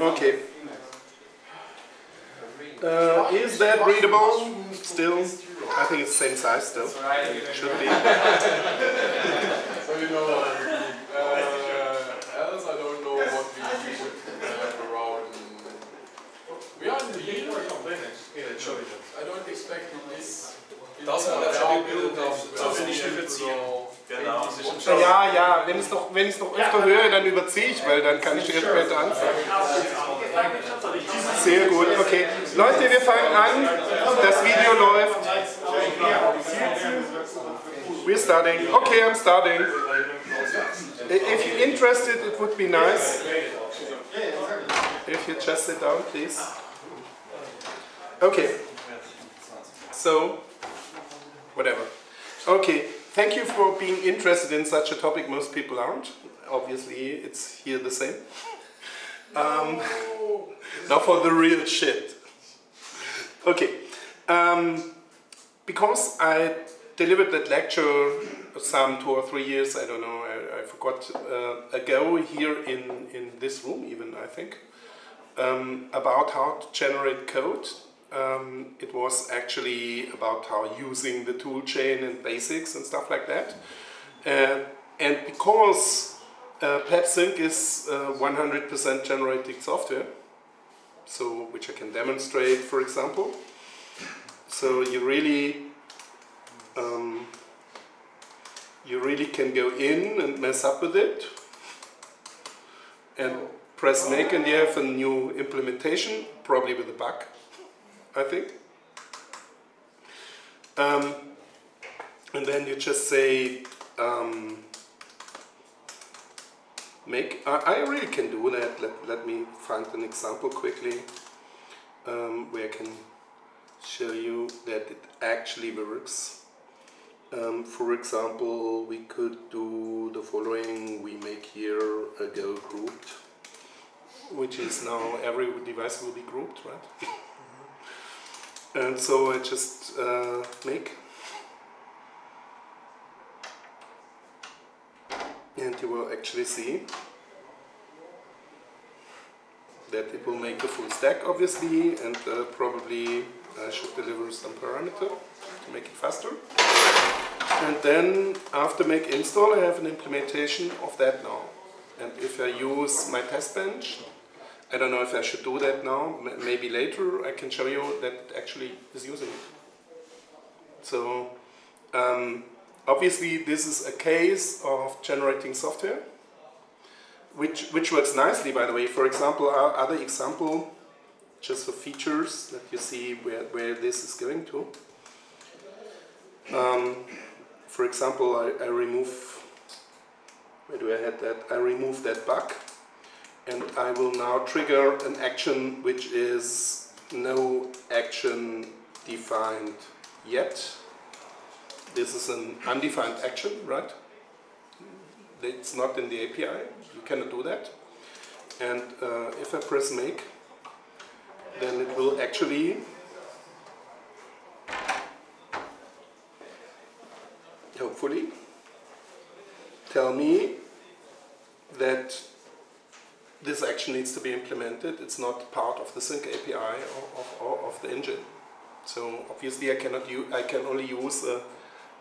Okay. Uh, is that readable still? I think it's same size still. Should be. So you know, uh, else I don't know what we would have around. We are in the year. I don't expect this. Das man das abgebildet auf das nicht überziehen. Genau. Ja, ja, wenn ich es noch, wenn noch öfter höre, dann überziehe ich, weil dann kann ich erst später anfangen. Sehr gut, okay. Leute, wir fangen an. Das Video läuft. We're starting. Okay, I'm starting. If you're interested, it would be nice if you just sit down, please. Okay. So, whatever. Okay, thank you for being interested in such a topic. Most people aren't. Obviously, it's here the same. Um, now for the real shit. Okay, um, because I delivered that lecture some two or three years, I don't know, I, I forgot, uh, ago here in, in this room even, I think, um, about how to generate code um, it was actually about how using the tool chain and basics and stuff like that. Uh, and because uh, PepSync is 100% uh, generated software, so which I can demonstrate, for example. So you really um, you really can go in and mess up with it and press make and you have a new implementation, probably with a bug. I think. Um, and then you just say um, make. I, I, really can do that. Let, let me find an example quickly um, where I can show you that it actually works. Um, for example, we could do the following. We make here a Go grouped, which is now every device will be grouped, right? And so I just uh, make. And you will actually see that it will make a full stack obviously and uh, probably I should deliver some parameter to make it faster. And then after make install I have an implementation of that now. And if I use my test bench I don't know if I should do that now. Maybe later I can show you that actually is using it. So um, obviously this is a case of generating software, which, which works nicely by the way. For example, our other example, just for features that you see where, where this is going to. Um, for example, I, I remove, where do I have that? I remove that bug and I will now trigger an action which is no action defined yet. This is an undefined action, right? It's not in the API, you cannot do that. And uh, if I press make, then it will actually hopefully tell me that this action needs to be implemented. It's not part of the sync API of, of, of the engine. So obviously I cannot use, I can only use a,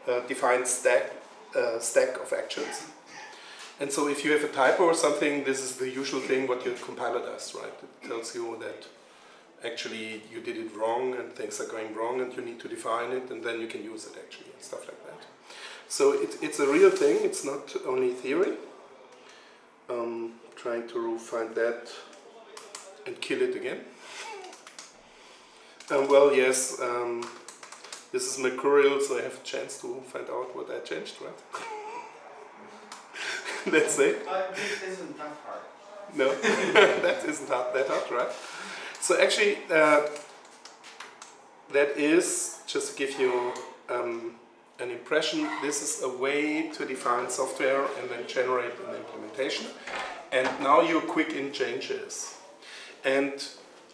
a defined stack, uh, stack of actions. And so if you have a typo or something, this is the usual thing what your compiler does, right? It tells you that actually you did it wrong and things are going wrong and you need to define it and then you can use it actually and stuff like that. So it, it's a real thing, it's not only theory. Um, trying to find that and kill it again. Um, well, yes, um, this is Mercurial, so I have a chance to find out what I changed, right? That's it. But this isn't that hard. No, that isn't hard, that hard, right? So actually, uh, that is, just to give you um, an impression, this is a way to define software and then generate an implementation and now you're quick in changes. And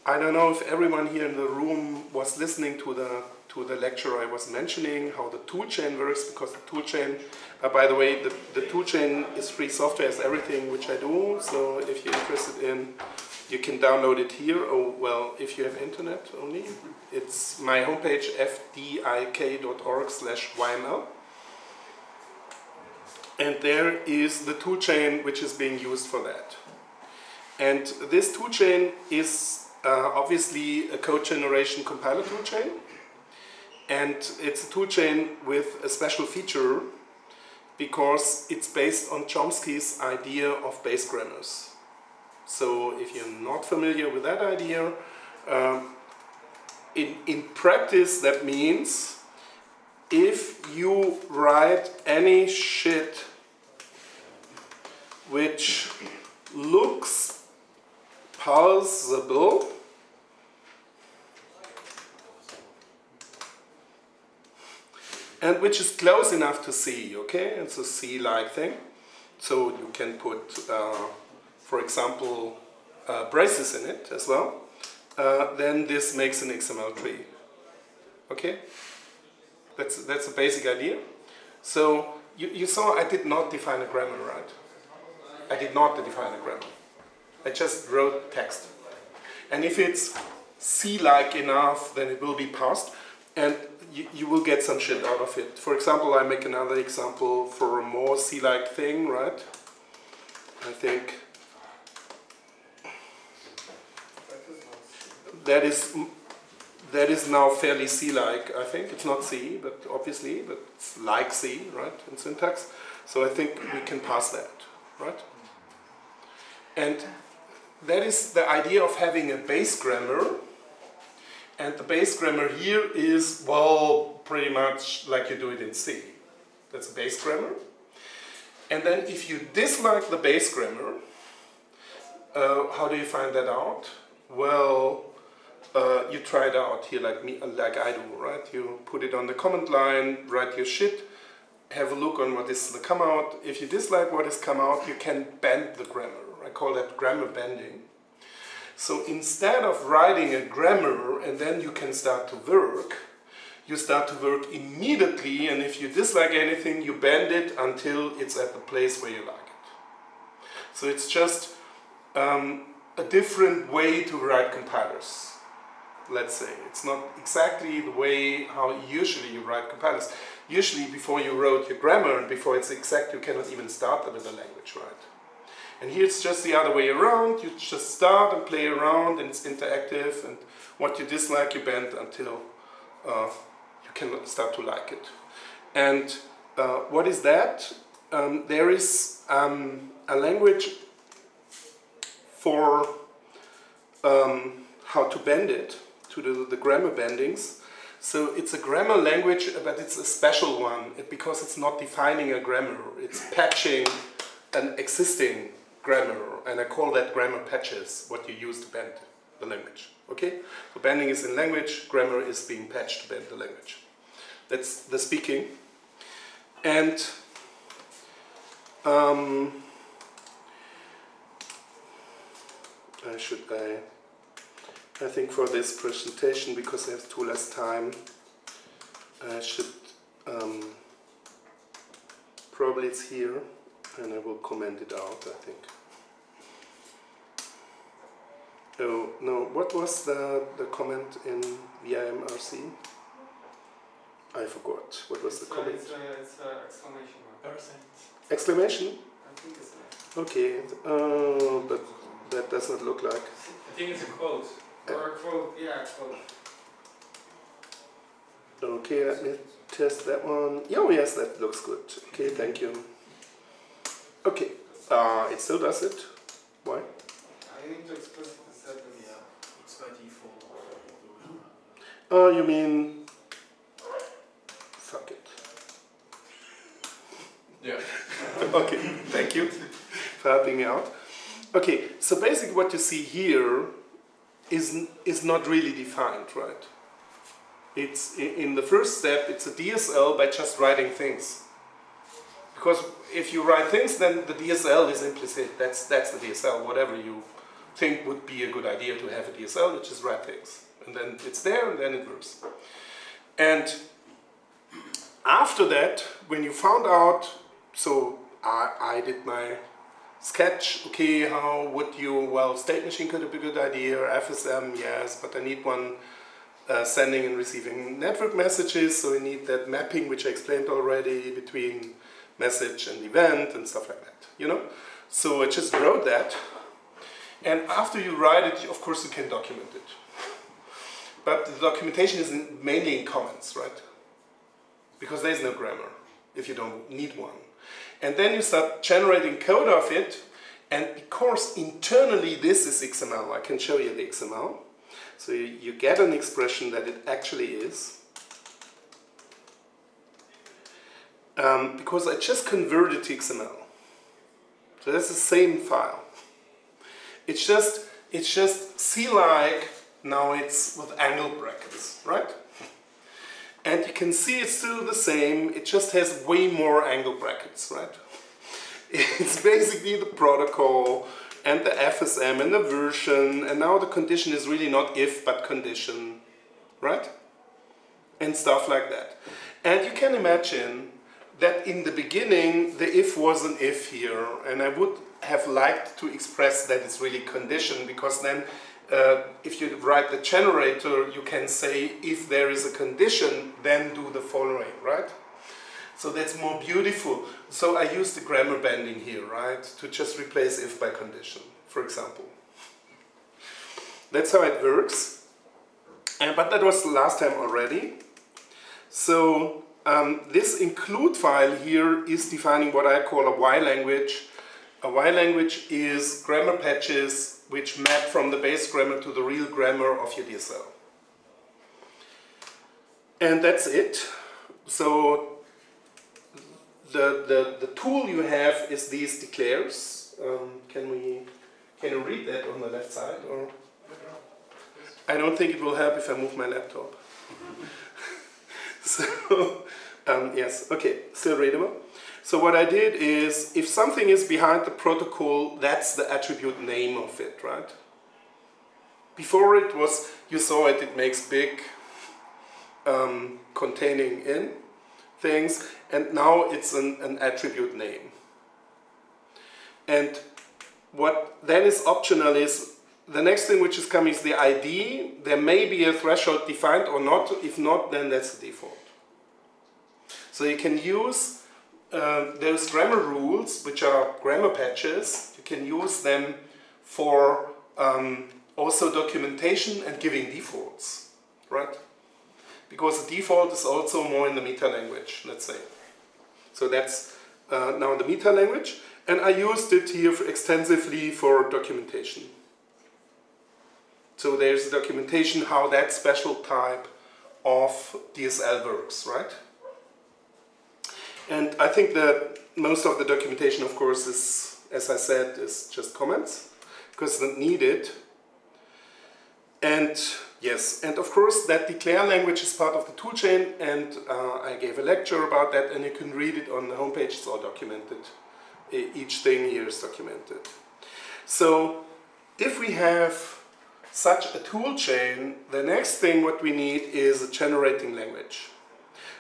I don't know if everyone here in the room was listening to the to the lecture I was mentioning, how the toolchain works, because the toolchain, uh, by the way, the, the toolchain is free software, is everything which I do, so if you're interested in you can download it here, or well, if you have internet only, it's my homepage fdik.org slash yml. And there is the toolchain which is being used for that. And this toolchain is uh, obviously a code generation compiler toolchain. And it's a toolchain with a special feature because it's based on Chomsky's idea of base grammars. So if you're not familiar with that idea, um, in, in practice that means if you write any shit which looks parsable and which is close enough to C, okay? It's a C-like thing. So you can put, uh, for example, uh, braces in it as well. Uh, then this makes an XML tree, okay? That's, that's a basic idea. So you, you saw I did not define a grammar, right? I did not define a grammar. I just wrote text. And if it's C-like enough, then it will be passed, And you, you will get some shit out of it. For example, I make another example for a more C-like thing, right? I think that is that is now fairly C-like. I think it's not C, but obviously, but it's like C, right, in syntax. So I think we can pass that, right? And that is the idea of having a base grammar and the base grammar here is, well, pretty much like you do it in C. That's a base grammar. And then if you dislike the base grammar, uh, how do you find that out? Well, uh, you try it out here like me, like I do, right? You put it on the command line, write your shit, have a look on what is the come out. If you dislike what is come out, you can bend the grammar. I call that grammar bending. So instead of writing a grammar and then you can start to work, you start to work immediately and if you dislike anything, you bend it until it's at the place where you like it. So it's just um, a different way to write compilers, let's say. It's not exactly the way how usually you write compilers. Usually before you wrote your grammar and before it's exact, you cannot even start with the language, right? And here it's just the other way around. You just start and play around and it's interactive and what you dislike you bend until uh, you can start to like it. And uh, what is that? Um, there is um, a language for um, how to bend it, to the, the grammar bendings. So it's a grammar language, but it's a special one because it's not defining a grammar. It's patching an existing grammar, and I call that grammar patches, what you use to bend the language. Okay? So bending is in language, grammar is being patched to bend the language. That's the speaking. And um, I should I I think for this presentation because I have too less time I should um, probably it's here and I will comment it out, I think. Oh, no, what was the, the comment in VIMRC? I forgot. What was it's the comment? It's, uh, it's uh, exclamation mark. Exclamation? I think it's Okay, uh, but that does not look like. I think it's a quote. Or a quote, yeah, a quote. Okay, let me test that one. Oh, yes, that looks good. Okay, thank you. Okay, uh, it still does it. Why? I need to explicitly set this. It's by default. Oh, you mean. Fuck it. Yeah. okay, thank you for helping me out. Okay, so basically what you see here is, is not really defined, right? It's in the first step, it's a DSL by just writing things. Because if you write things, then the DSL is implicit. That's, that's the DSL, whatever you think would be a good idea to have a DSL, you just write things. And then it's there and then it works. And after that, when you found out, so I, I did my sketch, okay, how would you, well, state machine could be a good idea, FSM, yes, but I need one uh, sending and receiving network messages, so we need that mapping, which I explained already, between message and event and stuff like that, you know? So I just wrote that, and after you write it, of course you can document it. But the documentation is mainly in comments, right? Because there's no grammar if you don't need one. And then you start generating code of it, and because internally this is XML, I can show you the XML. So you, you get an expression that it actually is. Um, because I just converted to XML. So that's the same file. It's just, it's just C-like, now it's with angle brackets, right? And you can see it's still the same, it just has way more angle brackets, right? It's basically the protocol and the FSM and the version, and now the condition is really not if but condition, right? And stuff like that. And you can imagine that in the beginning the if was an if here, and I would have liked to express that it's really condition because then uh, if you write the generator, you can say if there is a condition, then do the following, right? So that's more beautiful. So I use the grammar bending here, right? To just replace if by condition, for example. That's how it works. And, but that was last time already. So um, this include file here is defining what I call a Y language. A Y language is grammar patches which map from the base grammar to the real grammar of your DSL. And that's it. So the, the, the tool you have is these declares. Um, can we can you read that on the left side? Or I don't think it will help if I move my laptop. So um, yes, okay, still readable. So what I did is, if something is behind the protocol, that's the attribute name of it, right? Before it was, you saw it, it makes big um, containing in things, and now it's an, an attribute name. And what then is optional is the next thing which is coming is the ID. There may be a threshold defined or not. If not, then that's the default. So you can use um, those grammar rules, which are grammar patches, you can use them for um, also documentation and giving defaults, right? Because the default is also more in the meta language, let's say. So that's uh, now the meta language, and I used it here extensively for documentation. So there's documentation how that special type of DSL works, right? And I think that most of the documentation, of course, is, as I said, is just comments, because it's needed. And yes, and of course that declare language is part of the toolchain, and uh, I gave a lecture about that, and you can read it on the homepage, it's all documented. Each thing here is documented. So if we have such a toolchain, the next thing what we need is a generating language.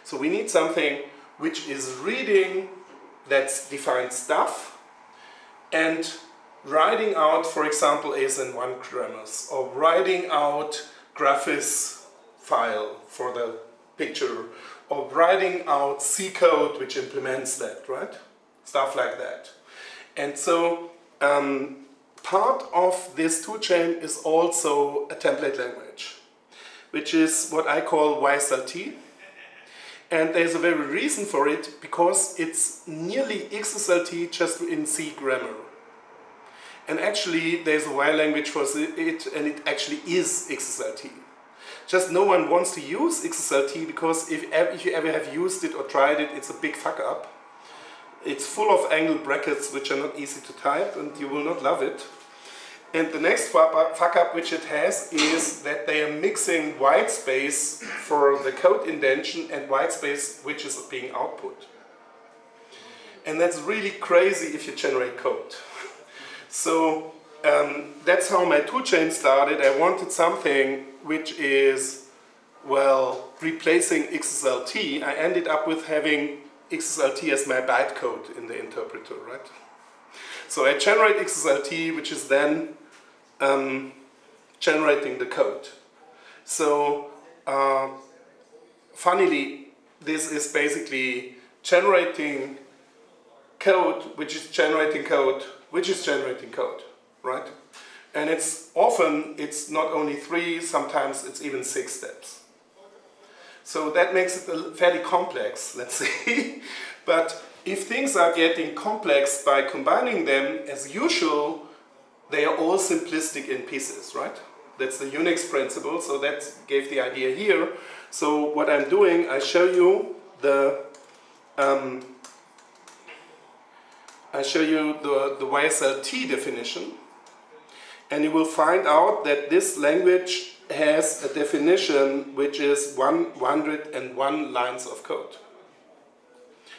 So we need something which is reading that defined stuff and writing out, for example, ASN1 grammars or writing out Graphviz file for the picture or writing out C code which implements that, right? Stuff like that. And so um, part of this toolchain is also a template language, which is what I call YSLT. And there's a very reason for it because it's nearly XSLT just in C grammar. And actually there's a Y language for it and it actually is XSLT. Just no one wants to use XSLT because if, if you ever have used it or tried it, it's a big fuck up. It's full of angle brackets which are not easy to type and you will not love it. And the next fuck up which it has is that they are mixing white space for the code indentation and white space which is being output. And that's really crazy if you generate code. so um, that's how my toolchain started. I wanted something which is, well, replacing XSLT. I ended up with having XSLT as my bytecode in the interpreter, right? So I generate XSLT, which is then um, generating the code. So uh, funnily, this is basically generating code, which is generating code, which is generating code, right? And it's often, it's not only three, sometimes it's even six steps. So that makes it fairly complex, let's say. but if things are getting complex by combining them, as usual, they are all simplistic in pieces, right? That's the Unix principle, so that gave the idea here. So what I'm doing, I show you the um, I show you the, the YSLT definition and you will find out that this language has a definition which is 101 lines of code.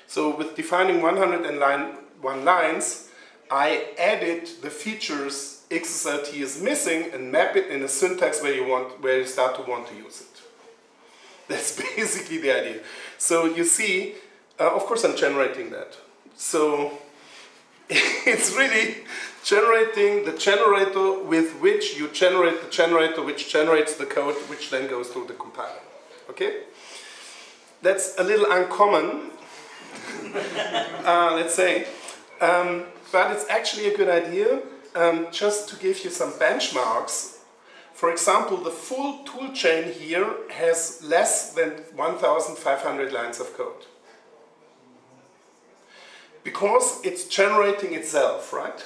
So with defining 101 lines, I added the features XSLT is missing and map it in a syntax where you want where you start to want to use it. That's basically the idea. So you see, uh, of course I'm generating that. So it's really generating the generator with which you generate the generator which generates the code which then goes through the compiler. Okay? That's a little uncommon, uh, let's say, um, but it's actually a good idea um, just to give you some benchmarks. For example, the full toolchain here has less than 1,500 lines of code because it's generating itself, right?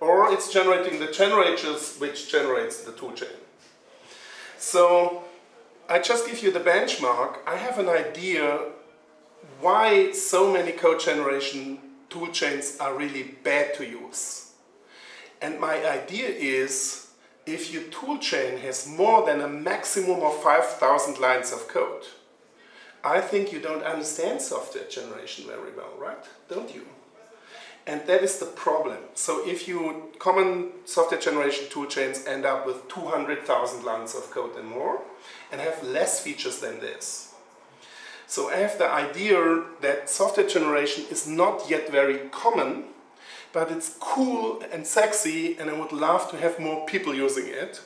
Or it's generating the generators which generates the toolchain. So I just give you the benchmark. I have an idea why so many code generation toolchains are really bad to use. And my idea is if your toolchain has more than a maximum of 5,000 lines of code, I think you don't understand software generation very well, right? Don't you? And that is the problem. So if you common software generation toolchains end up with 200,000 lines of code and more and have less features than this. So I have the idea that software generation is not yet very common, but it's cool and sexy and I would love to have more people using it.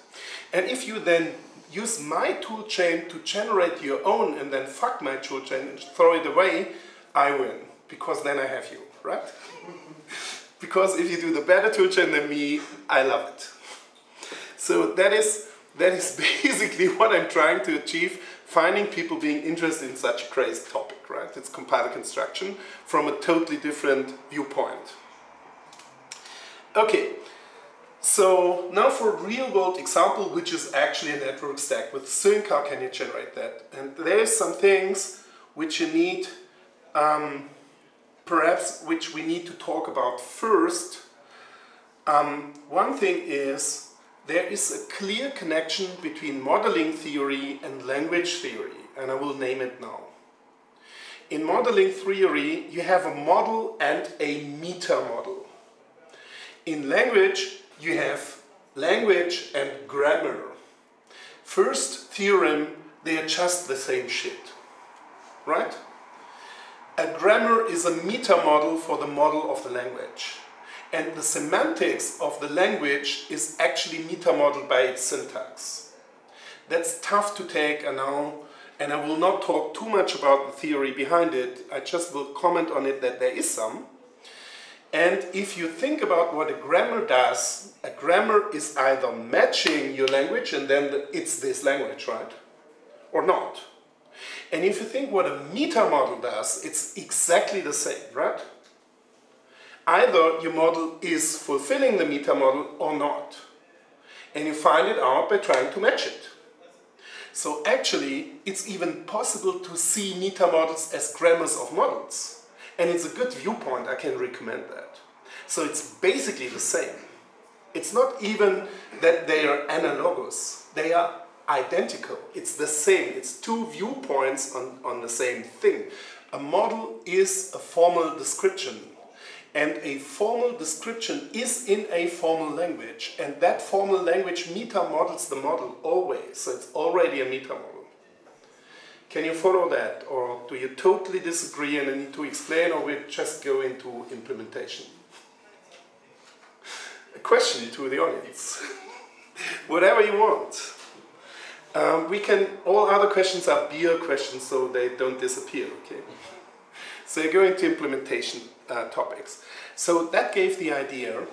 And if you then use my toolchain to generate your own and then fuck my toolchain and throw it away, I win. Because then I have you, right? because if you do the better toolchain than me, I love it. So that is, that is basically what I'm trying to achieve, finding people being interested in such a crazy topic, right? It's compiler construction from a totally different viewpoint. Okay, so now for a real world example, which is actually a network stack with Sync, how can you generate that? And there's some things which you need, um, perhaps which we need to talk about first. Um, one thing is there is a clear connection between modeling theory and language theory, and I will name it now. In modeling theory, you have a model and a meta model. In language, you have language and grammar. First theorem, they are just the same shit, right? A grammar is a meta model for the model of the language. And the semantics of the language is actually meta modeled by its syntax. That's tough to take and I will not talk too much about the theory behind it. I just will comment on it that there is some. And if you think about what a grammar does, a grammar is either matching your language and then it's this language, right? Or not. And if you think what a meta model does, it's exactly the same, right? Either your model is fulfilling the meta model or not. And you find it out by trying to match it. So actually, it's even possible to see meta models as grammars of models. And it's a good viewpoint, I can recommend that. So it's basically the same. It's not even that they are analogous, they are identical. It's the same, it's two viewpoints on, on the same thing. A model is a formal description. And a formal description is in a formal language. And that formal language meta models the model always. So it's already a meta model. Can you follow that? Or do you totally disagree and I need to explain or we just go into implementation? A question to the audience. Whatever you want. Um, we can, all other questions are beer questions, so they don't disappear, okay? So going to implementation uh, topics. So that gave the idea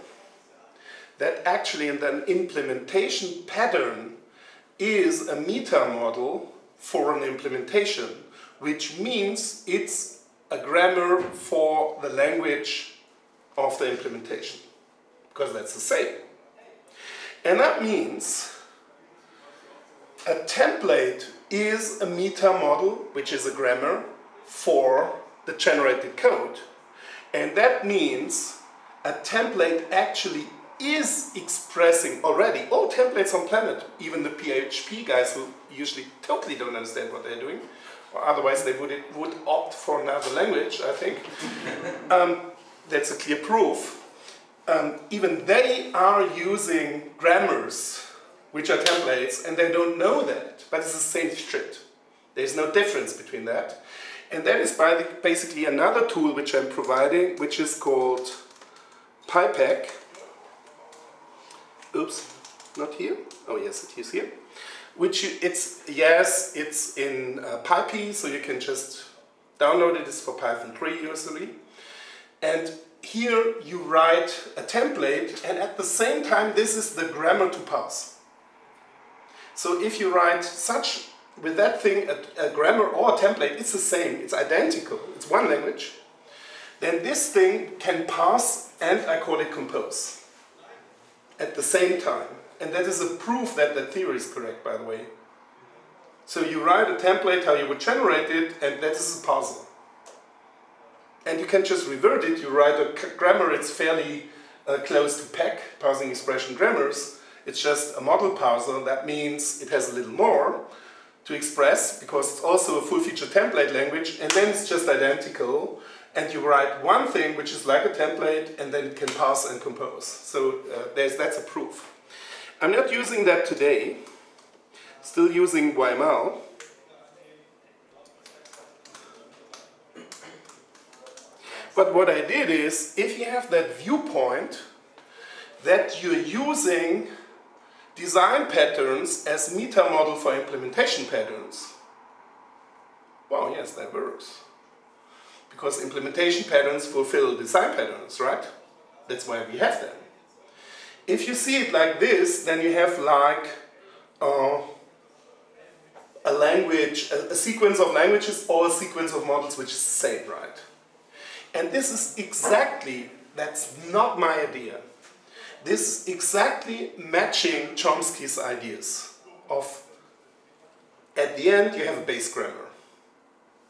that actually an implementation pattern is a meta model for an implementation, which means it's a grammar for the language of the implementation, because that's the same. And that means a template is a meta model, which is a grammar for the generated code. And that means a template actually is expressing already all templates on planet, even the PHP guys who usually totally don't understand what they're doing, or otherwise they would, would opt for another language, I think. um, that's a clear proof. Um, even they are using grammars which are templates, and they don't know that, but it's the same shit. There's no difference between that. And that is basically another tool which I'm providing, which is called pyPEG. Oops, not here. Oh yes, it is here. Which it's yes, it's in uh, PyPI, so you can just download it. It's for Python 3 usually. And here you write a template, and at the same time, this is the grammar to pass. So if you write such with that thing, a, a, grammar or a template, it's the same, it's identical, it's one language, then this thing can pass and I call it compose at the same time. And that is a proof that the theory is correct, by the way. So you write a template how you would generate it, and that is a puzzle. And you can just revert it. You write a grammar, it's fairly uh, close to PEG, parsing expression grammars. It's just a model parser. That means it has a little more to express because it's also a full-feature template language and then it's just identical and you write one thing which is like a template and then it can pass and compose. So uh, there's, that's a proof. I'm not using that today, still using YML. But what I did is, if you have that viewpoint that you're using design patterns as meta model for implementation patterns. Well, yes, that works. Because implementation patterns fulfill design patterns, right? That's why we have them. If you see it like this, then you have like uh, a language, a, a sequence of languages or a sequence of models which is the same, right? And this is exactly, that's not my idea. This is exactly matching Chomsky's ideas of, at the end you have a base grammar.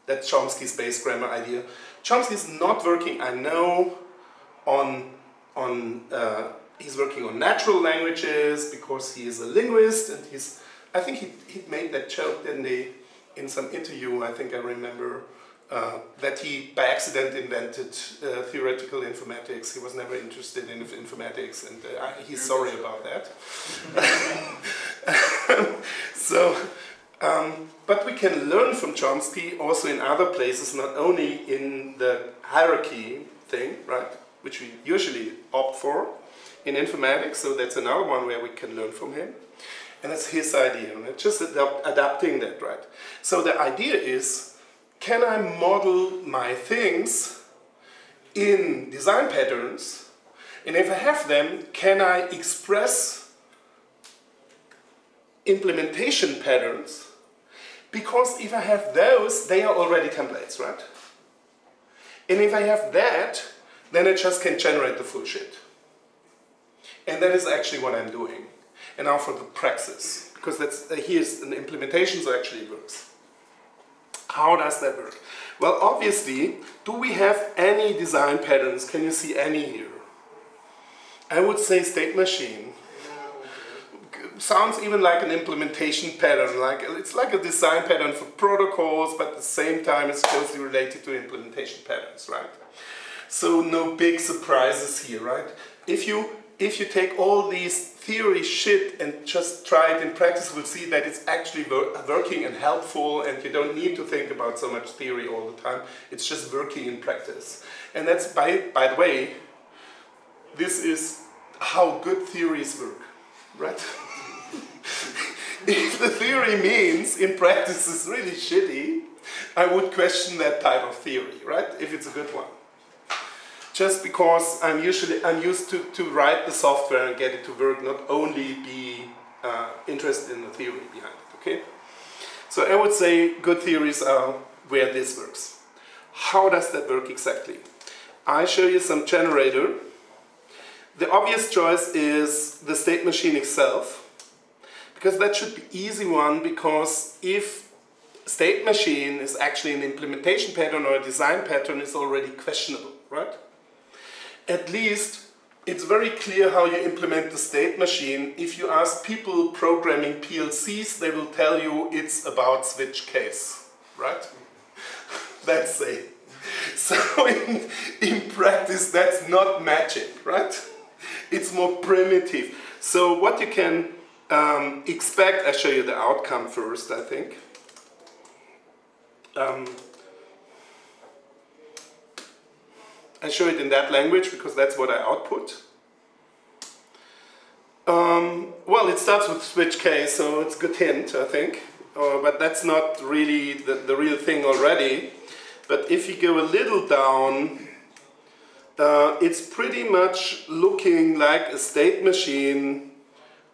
That's Chomsky's base grammar idea. Chomsky is not working, I know, on, on uh, he's working on natural languages because he is a linguist and he's, I think he, he made that joke, didn't he, in some interview, I think I remember, uh, that he by accident invented uh, theoretical informatics. He was never interested in informatics, and uh, he's sorry about that. so, um, but we can learn from Chomsky also in other places, not only in the hierarchy thing, right, which we usually opt for in informatics. So that's another one where we can learn from him. And that's his idea, and just adapt, adapting that, right? So the idea is can I model my things in design patterns? And if I have them, can I express implementation patterns? Because if I have those, they are already templates, right? And if I have that, then I just can generate the full shit. And that is actually what I'm doing. And now for the praxis, because that's uh, here's an implementation, so actually works. How does that work? Well, obviously, do we have any design patterns? Can you see any here? I would say state machine. Sounds even like an implementation pattern, like it's like a design pattern for protocols, but at the same time it's closely related to implementation patterns, right? So no big surprises here, right? If you if you take all these theory shit and just try it in practice, we'll see that it's actually working and helpful and you don't need to think about so much theory all the time. It's just working in practice. And that's, by, by the way, this is how good theories work, right? if the theory means in practice is really shitty, I would question that type of theory, right? If it's a good one. Just because I'm usually I'm used to, to write the software and get it to work, not only be uh, interested in the theory behind it, okay? So I would say good theories are where this works. How does that work exactly? I show you some generator. The obvious choice is the state machine itself, because that should be easy one, because if state machine is actually an implementation pattern or a design pattern is already questionable, right? At least it's very clear how you implement the state machine. If you ask people programming PLCs, they will tell you it's about switch case, right? That's it. So in, in practice, that's not magic, right? It's more primitive. So what you can um, expect, I show you the outcome first, I think. Um, I show it in that language because that's what I output. Um, well, it starts with switch case, so it's a good hint, I think. Uh, but that's not really the, the real thing already. But if you go a little down, uh, it's pretty much looking like a state machine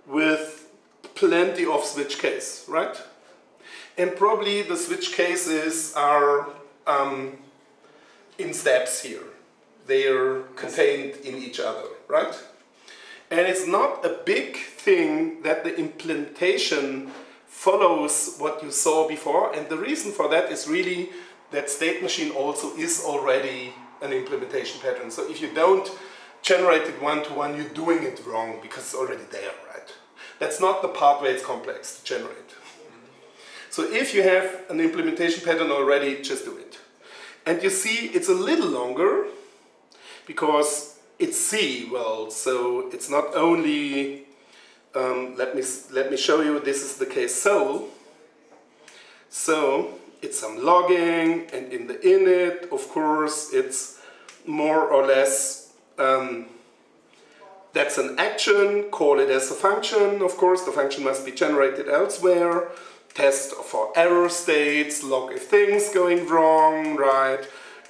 with plenty of switch case, right? And probably the switch cases are um, in steps here they are contained in each other, right? And it's not a big thing that the implementation follows what you saw before, and the reason for that is really that state machine also is already an implementation pattern. So if you don't generate it one-to-one, -one, you're doing it wrong because it's already there, right? That's not the part where it's complex to generate. So if you have an implementation pattern already, just do it. And you see it's a little longer, because it's C, well, so it's not only, um, let, me, let me show you, this is the case Soul. So it's some logging, and in the init, of course, it's more or less, um, that's an action, call it as a function, of course, the function must be generated elsewhere, test for error states, log if things going wrong, right,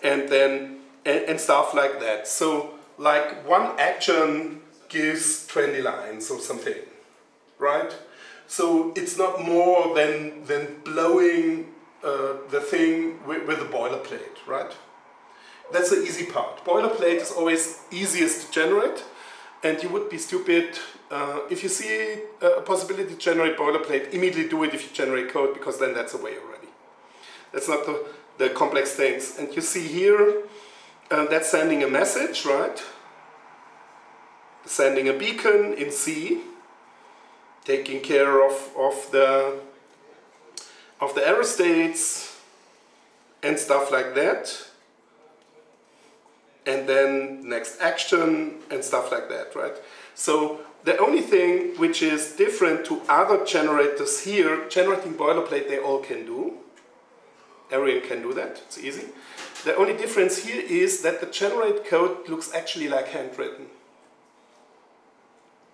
and then and, and stuff like that. So like one action gives 20 lines or something, right? So it's not more than, than blowing uh, the thing with, with a boilerplate, right? That's the easy part. Boilerplate is always easiest to generate, and you would be stupid uh, if you see a possibility to generate boilerplate, immediately do it if you generate code, because then that's a way already. That's not the, the complex things. And you see here, uh, that's sending a message, right? Sending a beacon in C, taking care of, of the of the error states and stuff like that. And then next action and stuff like that, right? So the only thing which is different to other generators here, generating boilerplate they all can do. Arian can do that, it's easy. The only difference here is that the generate code looks actually like handwritten.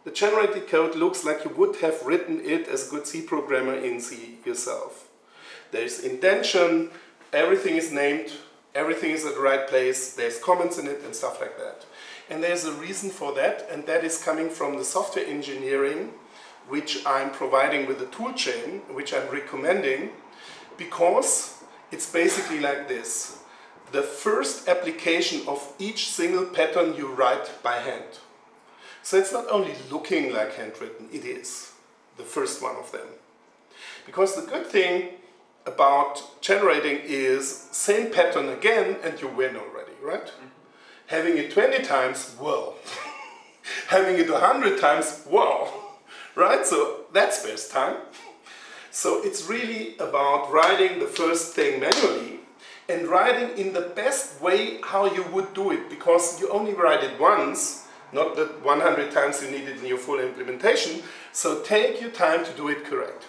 The generated code looks like you would have written it as a good C programmer in C yourself. There's indentation, everything is named, everything is at the right place, there's comments in it and stuff like that. And there's a reason for that, and that is coming from the software engineering, which I'm providing with the toolchain, which I'm recommending, because it's basically like this the first application of each single pattern you write by hand. So it's not only looking like handwritten, it is the first one of them. Because the good thing about generating is same pattern again and you win already, right? Mm -hmm. Having it 20 times, well. Having it 100 times, well. Right? So that spares time. So it's really about writing the first thing manually and writing in the best way how you would do it because you only write it once, not the 100 times you need it in your full implementation. So take your time to do it correct.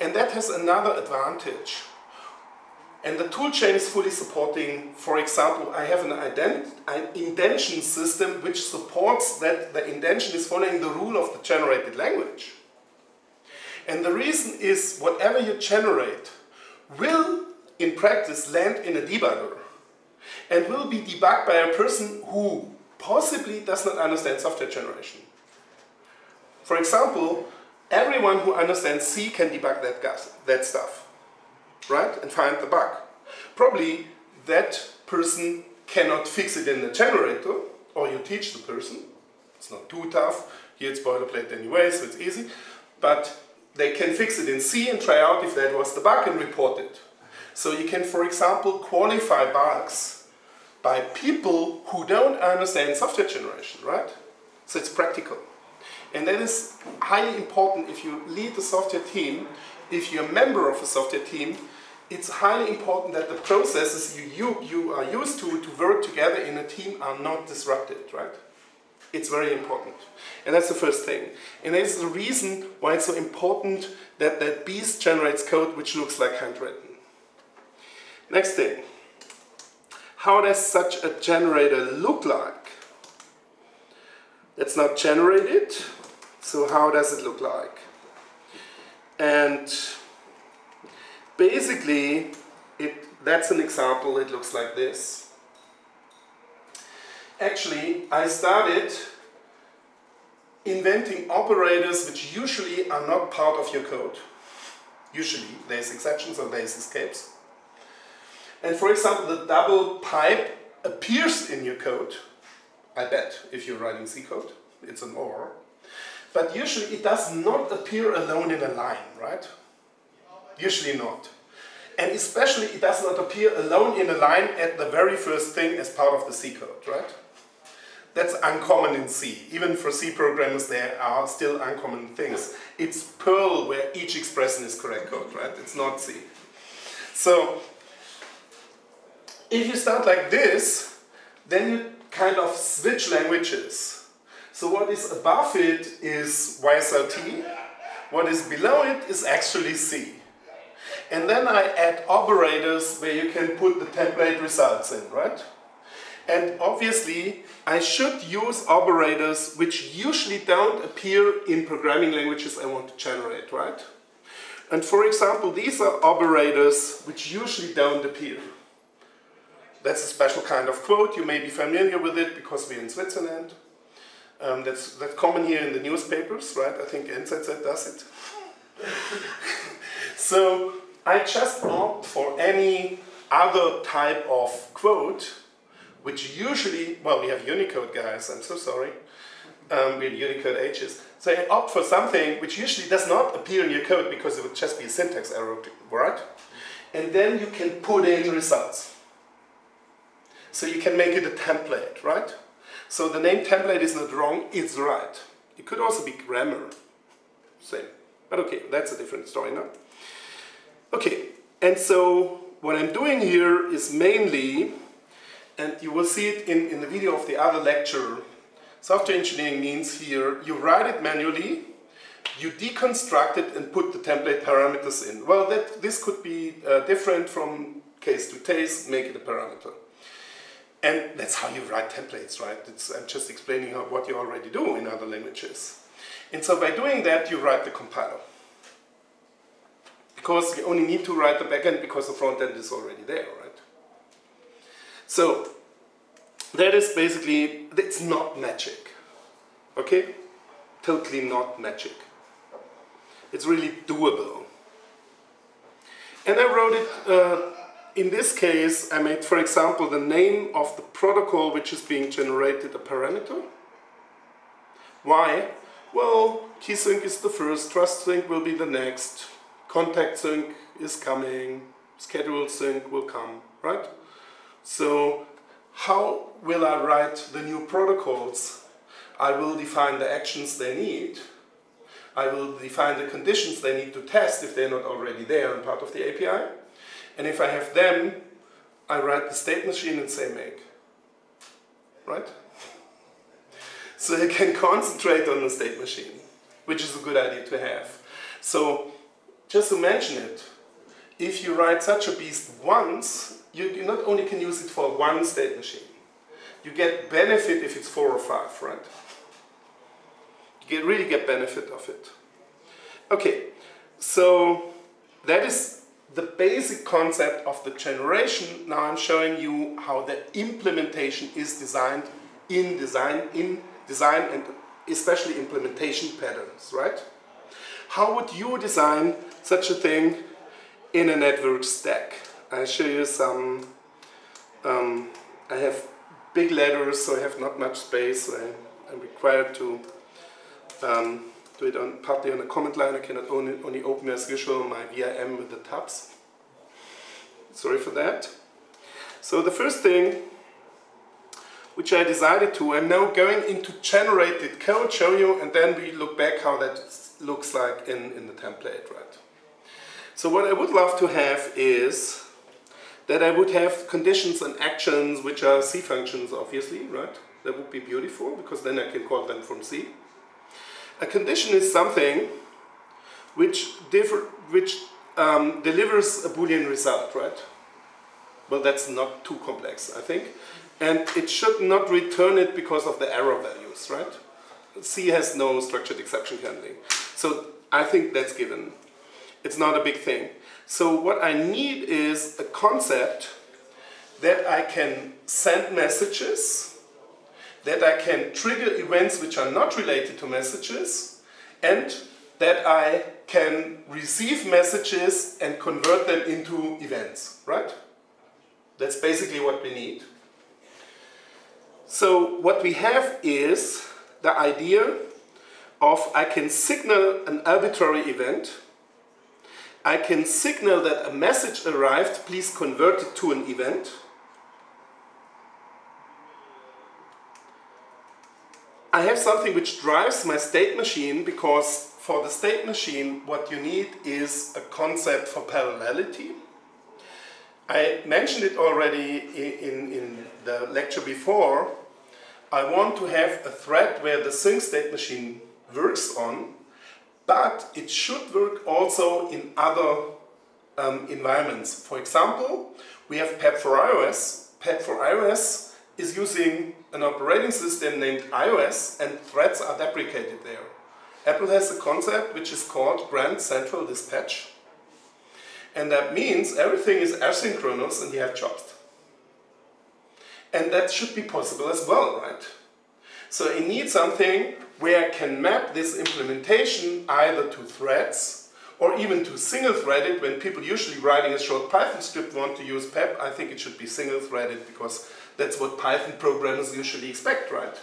And that has another advantage. And the toolchain is fully supporting, for example, I have an, an indentation system which supports that the indentation is following the rule of the generated language. And the reason is whatever you generate will, in practice, land in a debugger and will be debugged by a person who possibly does not understand software generation. For example, everyone who understands C can debug that, gas, that stuff, right? And find the bug. Probably that person cannot fix it in the generator, or you teach the person. It's not too tough. Here it's boilerplate anyway, so it's easy. But they can fix it in C and try out if that was the bug and report it. So you can, for example, qualify bugs by people who don't understand software generation, right? So it's practical. And that is highly important if you lead the software team, if you're a member of a software team, it's highly important that the processes you, you, you are used to to work together in a team are not disrupted, right? It's very important. And that's the first thing. And that's the reason why it's so important that that beast generates code which looks like handwritten. Next thing. How does such a generator look like? It's not generated, so how does it look like? And basically, it, that's an example, it looks like this. Actually, I started inventing operators which usually are not part of your code. Usually, there's exceptions or there's escapes. And for example, the double pipe appears in your code, I bet, if you're writing C code, it's an OR. But usually it does not appear alone in a line, right? Usually not. And especially it does not appear alone in a line at the very first thing as part of the C code, right? That's uncommon in C. Even for C programmers, there are still uncommon things. It's Perl where each expression is correct code, right? It's not C. So, if you start like this, then you kind of switch languages. So what is above it is YSLT, what is below it is actually C. And then I add operators where you can put the template results in, right? And obviously, I should use operators which usually don't appear in programming languages I want to generate, right? And for example, these are operators which usually don't appear. That's a special kind of quote. You may be familiar with it because we're in Switzerland. Um, that's, that's common here in the newspapers, right? I think NZZ does it. so I just opt for any other type of quote which usually, well, we have Unicode guys, I'm so sorry. Um, we have Unicode H's. So I opt for something which usually does not appear in your code because it would just be a syntax error, right? And then you can put in results. So you can make it a template, right? So the name template is not wrong, it's right. It could also be grammar, same. But okay, that's a different story now. Okay, and so what I'm doing here is mainly and you will see it in, in the video of the other lecture. Software engineering means here, you write it manually, you deconstruct it and put the template parameters in. Well, that this could be uh, different from case to case, make it a parameter. And that's how you write templates, right? It's, I'm just explaining how, what you already do in other languages. And so by doing that, you write the compiler. Because you only need to write the backend because the front end is already there, right? So that is basically, it's not magic. Okay? Totally not magic. It's really doable. And I wrote it, uh, in this case, I made, for example, the name of the protocol which is being generated a parameter. Why? Well, key sync is the first, trust sync will be the next, contact sync is coming, schedule sync will come, right? So how will I write the new protocols? I will define the actions they need. I will define the conditions they need to test if they're not already there and part of the API. And if I have them, I write the state machine and say make. Right? So you can concentrate on the state machine, which is a good idea to have. So just to mention it, if you write such a beast once, you, not only can use it for one state machine, you get benefit if it's four or five, right? You get, really get benefit of it. Okay, so that is the basic concept of the generation. Now I'm showing you how the implementation is designed in design, in design and especially implementation patterns, right? How would you design such a thing in a network stack? I show you some, um, I have big letters, so I have not much space. so I, am required to um, do it on, partly on the command line. I cannot only, only open as usual my VIM with the tabs. Sorry for that. So the first thing which I decided to, I'm now going into generated code, show you, and then we look back how that looks like in, in the template, right? So what I would love to have is that I would have conditions and actions which are C functions, obviously, right? That would be beautiful, because then I can call them from C. A condition is something which, differ, which um, delivers a Boolean result, right? Well, that's not too complex, I think. And it should not return it because of the error values, right? C has no structured exception handling. So I think that's given. It's not a big thing. So what I need is a concept that I can send messages, that I can trigger events which are not related to messages, and that I can receive messages and convert them into events, right? That's basically what we need. So what we have is the idea of I can signal an arbitrary event. I can signal that a message arrived, please convert it to an event. I have something which drives my state machine because for the state machine what you need is a concept for parallelity. I mentioned it already in, in the lecture before. I want to have a thread where the sync state machine works on, but it should work also in other um, environments. For example, we have PEP for iOS. PEP for iOS is using an operating system named iOS and threads are deprecated there. Apple has a concept which is called Grand Central Dispatch and that means everything is asynchronous and you have jobs. And that should be possible as well, right? So I need something where I can map this implementation either to threads or even to single-threaded. When people usually writing a short Python script want to use PEP, I think it should be single-threaded because that's what Python programmers usually expect, right?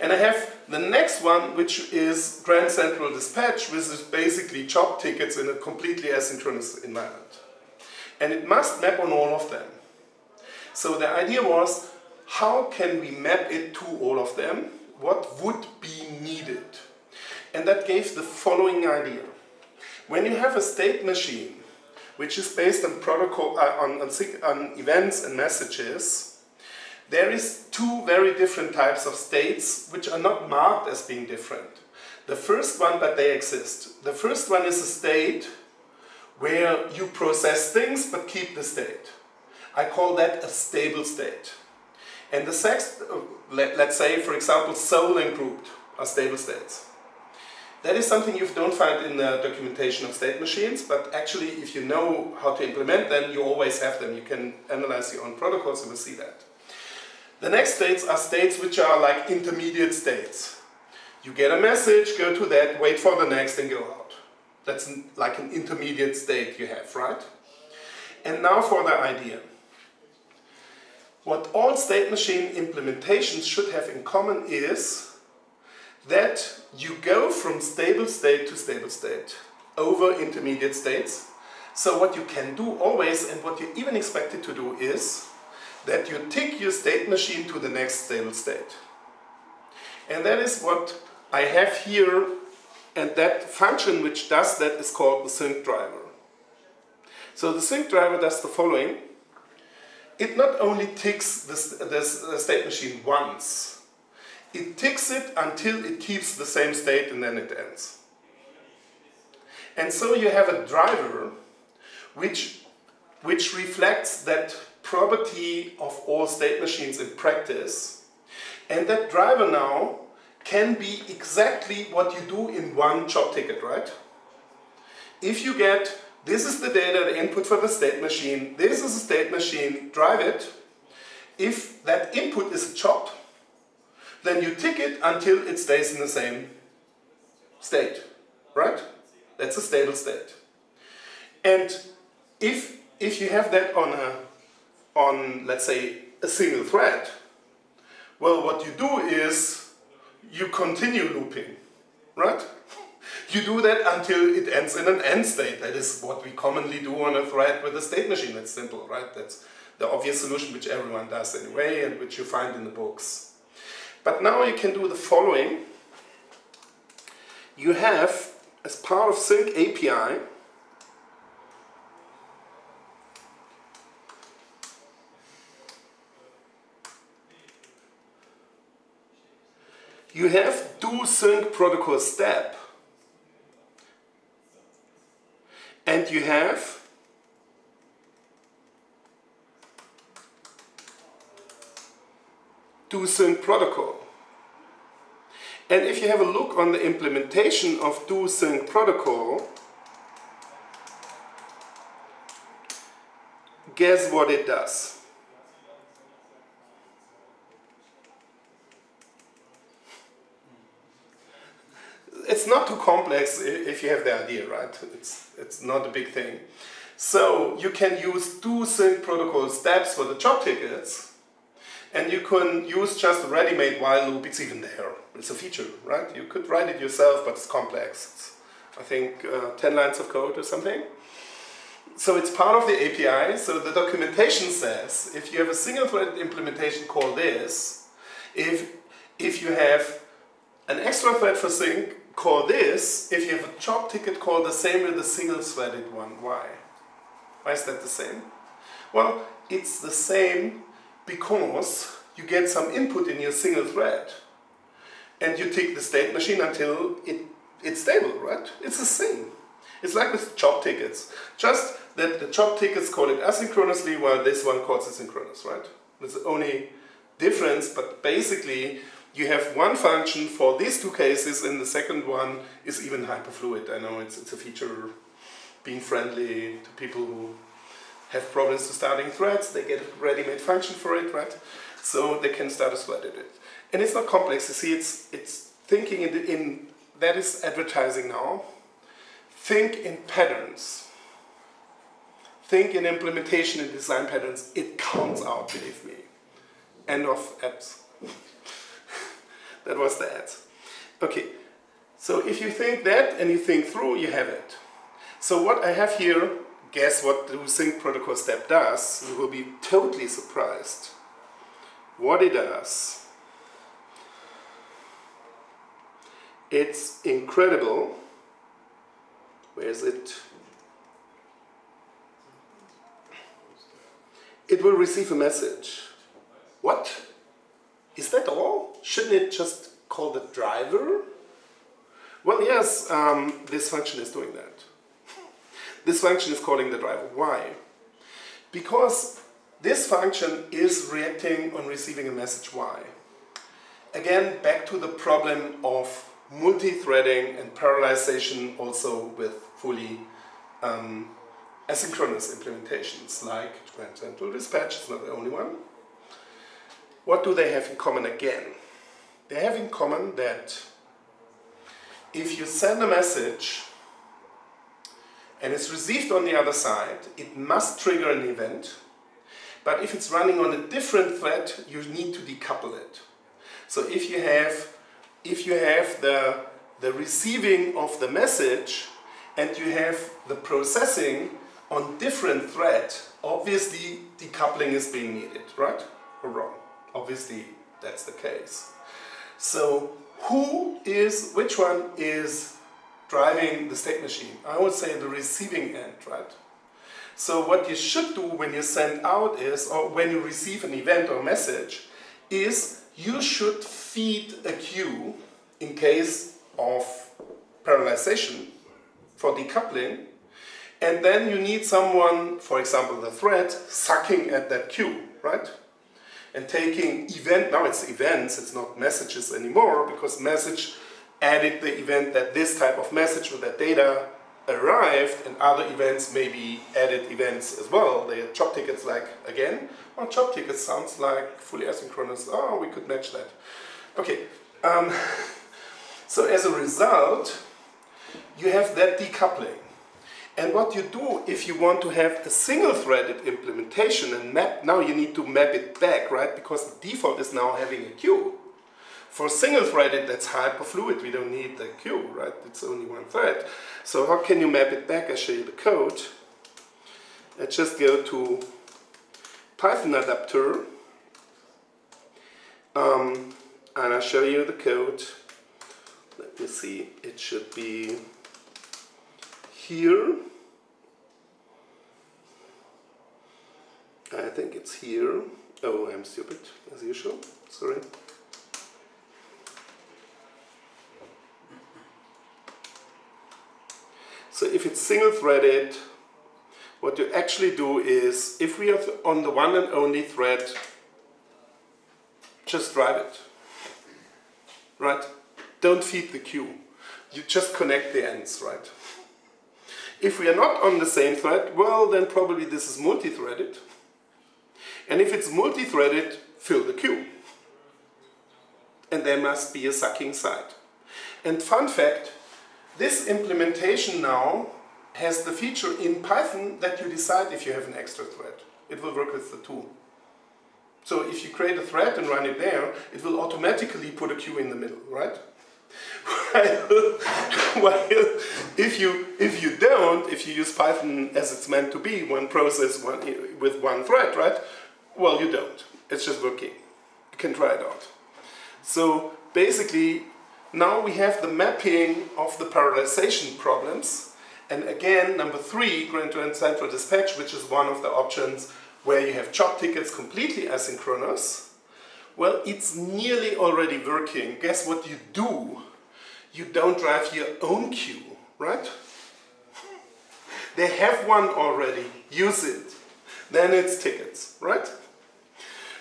And I have the next one, which is Grand Central Dispatch, which is basically job tickets in a completely asynchronous environment. And it must map on all of them. So the idea was, how can we map it to all of them? What would be needed? And that gave the following idea. When you have a state machine, which is based on protocol, uh, on, on, on events and messages, there is two very different types of states which are not marked as being different. The first one, but they exist. The first one is a state where you process things but keep the state. I call that a stable state. And the second, let, let's say, for example, Sole and grouped are stable states. That is something you don't find in the documentation of state machines, but actually if you know how to implement them, you always have them. You can analyze your own protocols, you will see that. The next states are states which are like intermediate states. You get a message, go to that, wait for the next and go out. That's like an intermediate state you have, right? And now for the idea. What all state machine implementations should have in common is that you go from stable state to stable state over intermediate states. So what you can do always and what you even expected to do is that you tick your state machine to the next stable state. And that is what I have here, and that function which does that is called the sync driver. So the sync driver does the following. It not only ticks this, this state machine once, it ticks it until it keeps the same state and then it ends. And so you have a driver which, which reflects that property of all state machines in practice. And that driver now can be exactly what you do in one job ticket, right? If you get, this is the data, the input for the state machine, this is a state machine, drive it. If that input is a job, then you tick it until it stays in the same state, right? That's a stable state. And if, if you have that on, a, on, let's say, a single thread, well, what you do is you continue looping, right? You do that until it ends in an end state. That is what we commonly do on a thread with a state machine. That's simple, right? That's the obvious solution which everyone does anyway and which you find in the books. But now you can do the following. You have, as part of Sync API, you have do sync protocol step and you have do sync protocol. And if you have a look on the implementation of do sync protocol, guess what it does? it's not too complex if you have the idea, right? It's, it's not a big thing. So you can use two sync protocol steps for the job tickets, and you can use just a ready-made while loop. It's even there. It's a feature, right? You could write it yourself, but it's complex. It's, I think, uh, 10 lines of code or something. So it's part of the API. So the documentation says if you have a single-threaded implementation, call this. If, if you have an extra thread for sync, call this. If you have a job ticket, call the same with the single-threaded one. Why? Why is that the same? Well, it's the same because you get some input in your single thread and you tick the state machine until it, it's stable, right? It's the same. It's like with job tickets. Just that the job tickets call it asynchronously while this one calls it synchronous, right? That's the only difference, but basically you have one function for these two cases and the second one is even hyperfluid. I know it's, it's a feature being friendly to people who have problems to starting threads, they get a ready-made function for it, right? So they can start a thread it. And it's not complex, you see, it's, it's thinking in, the, in, that is advertising now. Think in patterns. Think in implementation and design patterns. It counts out, believe me. End of ads. That was the ads. Okay, so if you think that and you think through, you have it. So what I have here guess what the sync protocol step does, you will be totally surprised. What it does, it's incredible. Where is it? It will receive a message. What? Is that all? Shouldn't it just call the driver? Well, yes, um, this function is doing that. This function is calling the driver. Why? Because this function is reacting on receiving a message Y. Again, back to the problem of multi-threading and parallelization also with fully um, asynchronous implementations like Grand Central Dispatch is not the only one. What do they have in common again? They have in common that if you send a message and it's received on the other side, it must trigger an event. But if it's running on a different thread, you need to decouple it. So if you have, if you have the, the receiving of the message and you have the processing on different thread, obviously decoupling is being needed, right? Or wrong? Obviously that's the case. So who is, which one is driving the state machine. I would say the receiving end, right? So what you should do when you send out is, or when you receive an event or message, is you should feed a queue in case of parallelization for decoupling, And then you need someone, for example, the thread, sucking at that queue, right? And taking event, now it's events, it's not messages anymore, because message added the event that this type of message with that data arrived, and other events maybe added events as well. They had job tickets like, again, well, job tickets sounds like fully asynchronous. Oh, we could match that. Okay, um, so as a result, you have that decoupling. And what you do if you want to have a single-threaded implementation and map, now you need to map it back, right? Because the default is now having a queue. For single-threaded, that's hyperfluid. We don't need the queue, right? It's only one thread. So how can you map it back? I show you the code. I just go to Python adapter, um, and I show you the code. Let me see. It should be here. I think it's here. Oh, I'm stupid, as usual. Sorry. So if it's single-threaded, what you actually do is, if we are on the one and only thread, just drive it. Right? Don't feed the queue. You just connect the ends, right? If we are not on the same thread, well, then probably this is multi-threaded. And if it's multi-threaded, fill the queue. And there must be a sucking side. And fun fact, this implementation now has the feature in Python that you decide if you have an extra thread. It will work with the tool. So if you create a thread and run it there, it will automatically put a queue in the middle, right? while, if you if you don't, if you use Python as it's meant to be, one process one, with one thread, right? Well, you don't. It's just working. You can try it out. So basically, now we have the mapping of the parallelization problems. And again, number three, Grand Central Dispatch, which is one of the options where you have job tickets completely asynchronous. Well, it's nearly already working. Guess what you do? You don't drive your own queue, right? They have one already, use it. Then it's tickets, right?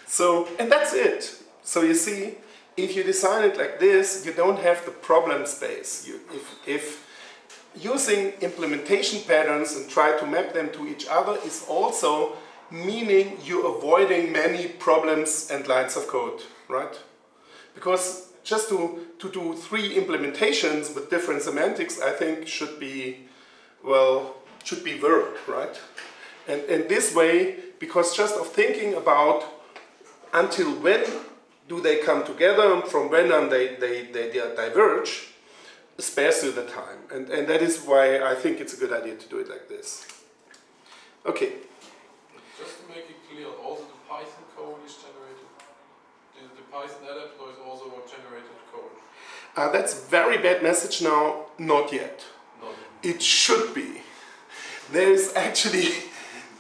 So, and that's it. So you see, if you design it like this, you don't have the problem space. You, if, if using implementation patterns and try to map them to each other is also meaning you're avoiding many problems and lines of code, right? Because just to, to do three implementations with different semantics, I think should be, well, should be work, right? And, and this way, because just of thinking about until when do they come together and from when on they, they, they, they diverge, spares you the time. And, and that is why I think it's a good idea to do it like this. Okay. Just to make it clear, also the Python code is generated. The, the Python adapter is also a generated code. Uh, that's very bad message now, not yet. Not It should be. There's actually,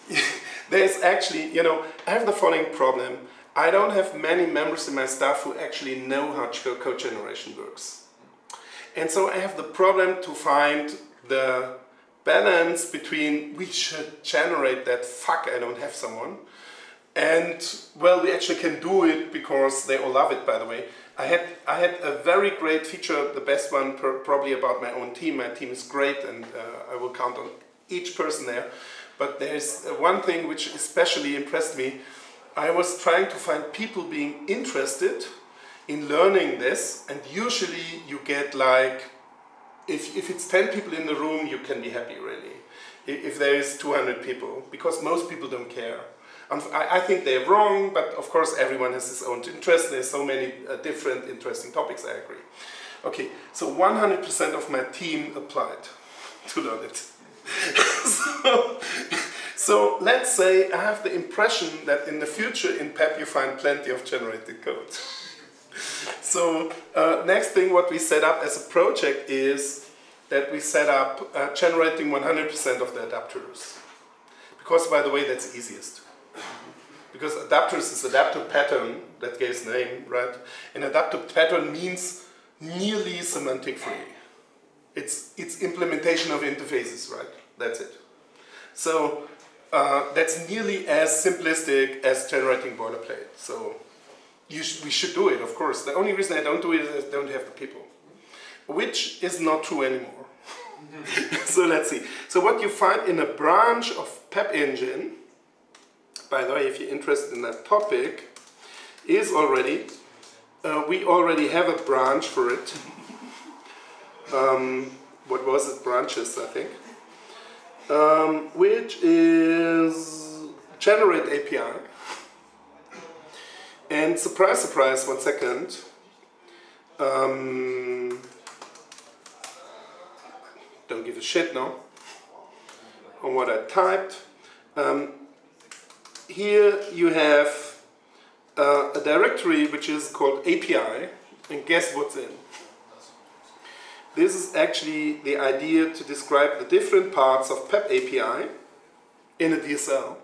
there's actually, you know, I have the following problem. I don't have many members in my staff who actually know how code generation works. And so I have the problem to find the balance between we should generate that fuck I don't have someone and well we actually can do it because they all love it by the way. I had I had a very great feature the best one per, probably about my own team. My team is great and uh, I will count on each person there. But there's one thing which especially impressed me I was trying to find people being interested in learning this and usually you get like if, if it's 10 people in the room you can be happy really if, there is 200 people because most people don't care. Um, I, I, think they're wrong but of course everyone has his own interest. There's so many uh, different interesting topics I agree. Okay so 100% of my team applied to learn it. So, so let's say I have the impression that in the future in PEP you find plenty of generated code so uh, next thing what we set up as a project is that we set up uh, generating 100% of the adapters. Because by the way, that's easiest. Because adapters is adaptive pattern, that gives name, right? An adaptive pattern means nearly semantic free. It's, it's implementation of interfaces, right? That's it. So uh, that's nearly as simplistic as generating boilerplate. So sh we should do it, of course. The only reason I don't do it is I don't have the people, which is not true anymore. so let's see. So what you find in a branch of Pep Engine, by the way, if you're interested in that topic, is already, uh, we already have a branch for it. Um, what was it? Branches, I think. Um, which is generate API. And surprise, surprise, one second. Um, don't give a shit now on what I typed. Um, here you have uh, a directory which is called API, and guess what's in? This is actually the idea to describe the different parts of PEP API in a DSL.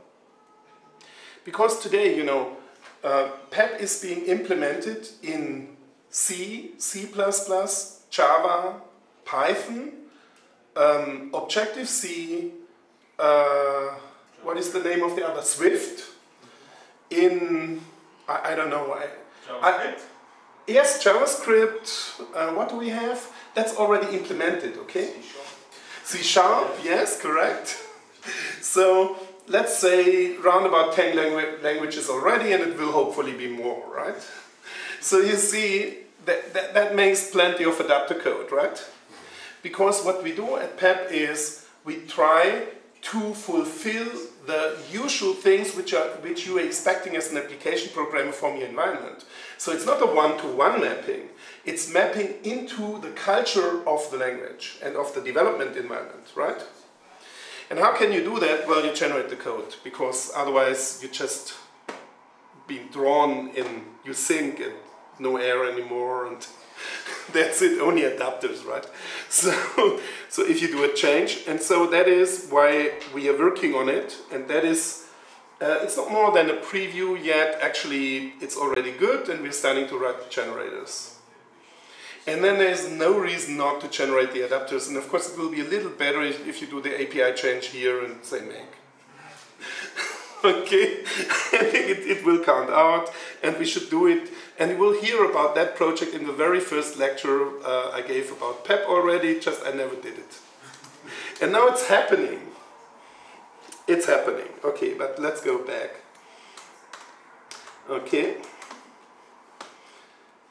Because today, you know, uh, PEP is being implemented in C, C++, Java, Python, um, Objective-C, uh, what is the name of the other? Swift, in, I, I don't know, I, JavaScript? I, yes, JavaScript, uh, what do we have? That's already implemented, okay? C sharp, yes, correct. So let's say around about 10 langu languages already and it will hopefully be more, right? So you see, that, that, that makes plenty of adapter code, right? Because what we do at PEP is we try to fulfill the usual things which, are, which you are expecting as an application programmer from your environment. So it's not a one-to-one -one mapping, it's mapping into the culture of the language and of the development environment, right? And how can you do that? Well, you generate the code, because otherwise you just be drawn in, you sink and no air anymore, and that's it, only adapters, right? So, so if you do a change, and so that is why we are working on it, and that is, uh, it's not more than a preview yet, actually it's already good, and we're starting to write the generators. And then there's no reason not to generate the adapters, and of course it will be a little better if, if you do the API change here and say make. okay, I think it, it will count out, and we should do it and you will hear about that project in the very first lecture uh, I gave about PEP already, just I never did it. and now it's happening. It's happening. Okay, but let's go back. Okay.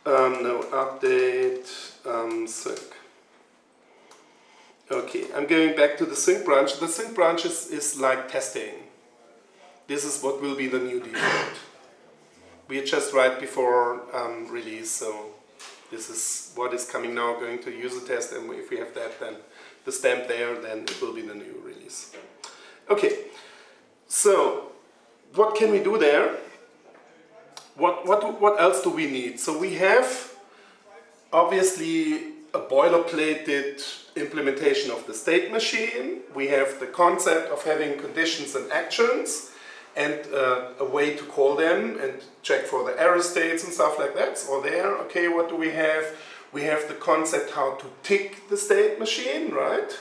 Um, no update, um, sync. Okay, I'm going back to the sync branch. The sync branch is, is like testing. This is what will be the new default we are just right before um, release, so this is what is coming now, going to user test, and if we have that, then the stamp there, then it will be the new release. Okay, so what can we do there? What, what, what else do we need? So we have obviously a boilerplated implementation of the state machine. We have the concept of having conditions and actions and uh, a way to call them and check for the error states and stuff like that. So there. Okay, what do we have? We have the concept how to tick the state machine, right?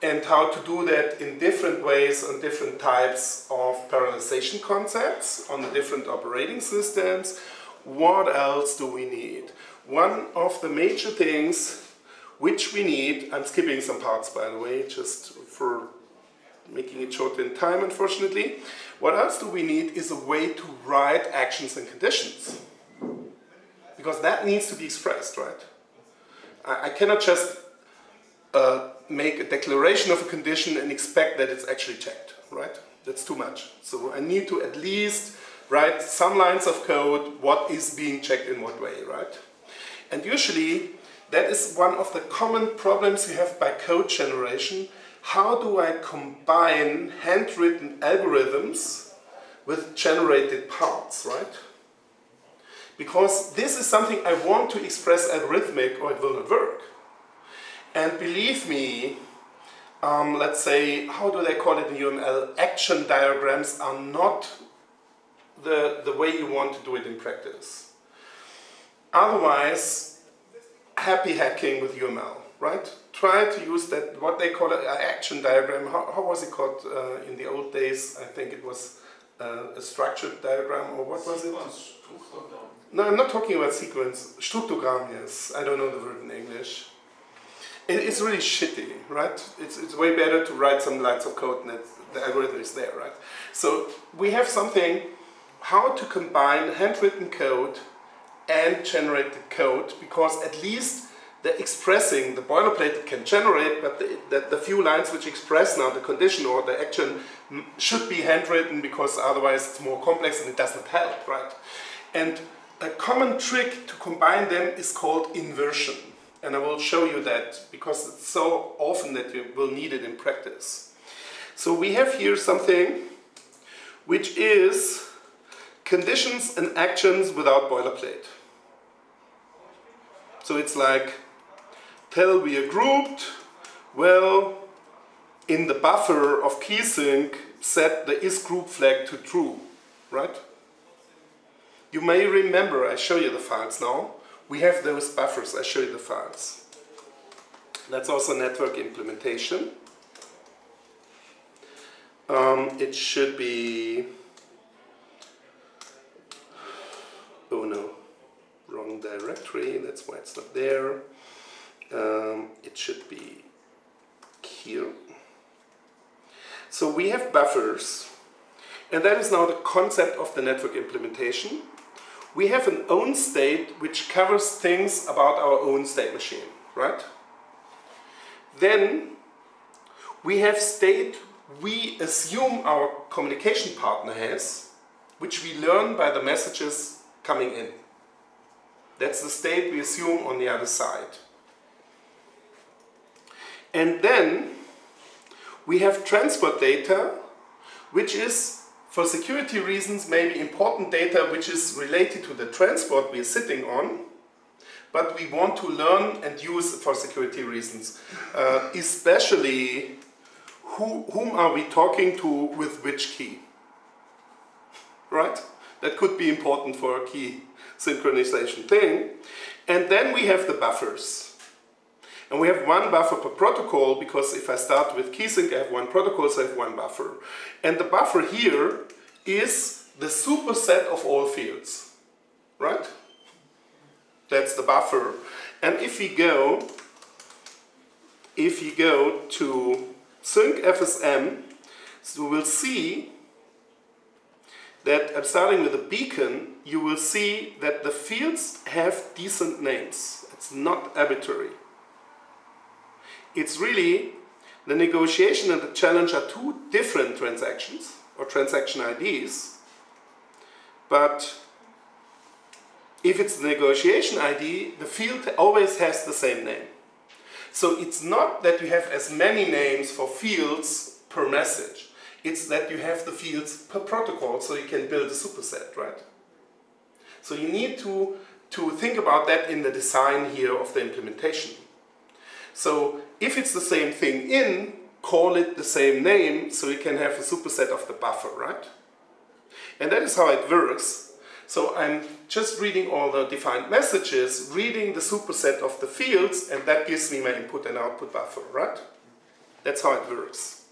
And how to do that in different ways on different types of parallelization concepts on the different operating systems. What else do we need? One of the major things which we need, I'm skipping some parts by the way, just for making it short in time unfortunately. What else do we need is a way to write actions and conditions. Because that needs to be expressed, right? I, I cannot just uh, make a declaration of a condition and expect that it's actually checked, right? That's too much. So I need to at least write some lines of code, what is being checked in what way, right? And usually that is one of the common problems you have by code generation how do I combine handwritten algorithms with generated parts, right? Because this is something I want to express algorithmic or it will not work. And believe me, um, let's say, how do they call it in UML? Action diagrams are not the, the way you want to do it in practice. Otherwise, happy hacking with UML right? Try to use that, what they call an action diagram. How, how was it called uh, in the old days? I think it was uh, a structured diagram, or what was it? No, I'm not talking about sequence. Struktogramm, yes. I don't know the word in English. It, it's really shitty, right? It's, it's way better to write some lines of code and the algorithm is there, right? So we have something, how to combine handwritten code and generated code, because at least the expressing, the boilerplate it can generate, but the, the, the, few lines which express now the condition or the action should be handwritten because otherwise it's more complex and it doesn't help, right? And a common trick to combine them is called inversion. And I will show you that because it's so often that you will need it in practice. So we have here something which is conditions and actions without boilerplate. So it's like tell we are grouped, well, in the buffer of keysync, set the is group flag to true, right? You may remember, I show you the files now, we have those buffers, I show you the files. That's also network implementation. Um, it should be, oh no, wrong directory, that's why it's not there. Um, it should be here. So we have buffers, and that is now the concept of the network implementation. We have an own state which covers things about our own state machine, right? Then we have state we assume our communication partner has, which we learn by the messages coming in. That's the state we assume on the other side. And then we have transport data, which is, for security reasons, maybe important data which is related to the transport we're sitting on, but we want to learn and use for security reasons. Uh, especially, who, whom are we talking to with which key? Right? That could be important for a key synchronization thing. And then we have the buffers. And we have one buffer per protocol because if I start with keysync, I have one protocol, so I have one buffer. And the buffer here is the superset of all fields, right? That's the buffer. And if we go, if you go to sync FSM, so we will see that I'm starting with a beacon, you will see that the fields have decent names. It's not arbitrary. It's really the negotiation and the challenge are two different transactions or transaction IDs, but if it's the negotiation ID, the field always has the same name. So it's not that you have as many names for fields per message. It's that you have the fields per protocol so you can build a superset, right? So you need to, to think about that in the design here of the implementation. So if it's the same thing in, call it the same name so you can have a superset of the buffer, right? And that is how it works. So I'm just reading all the defined messages, reading the superset of the fields, and that gives me my input and output buffer, right? That's how it works.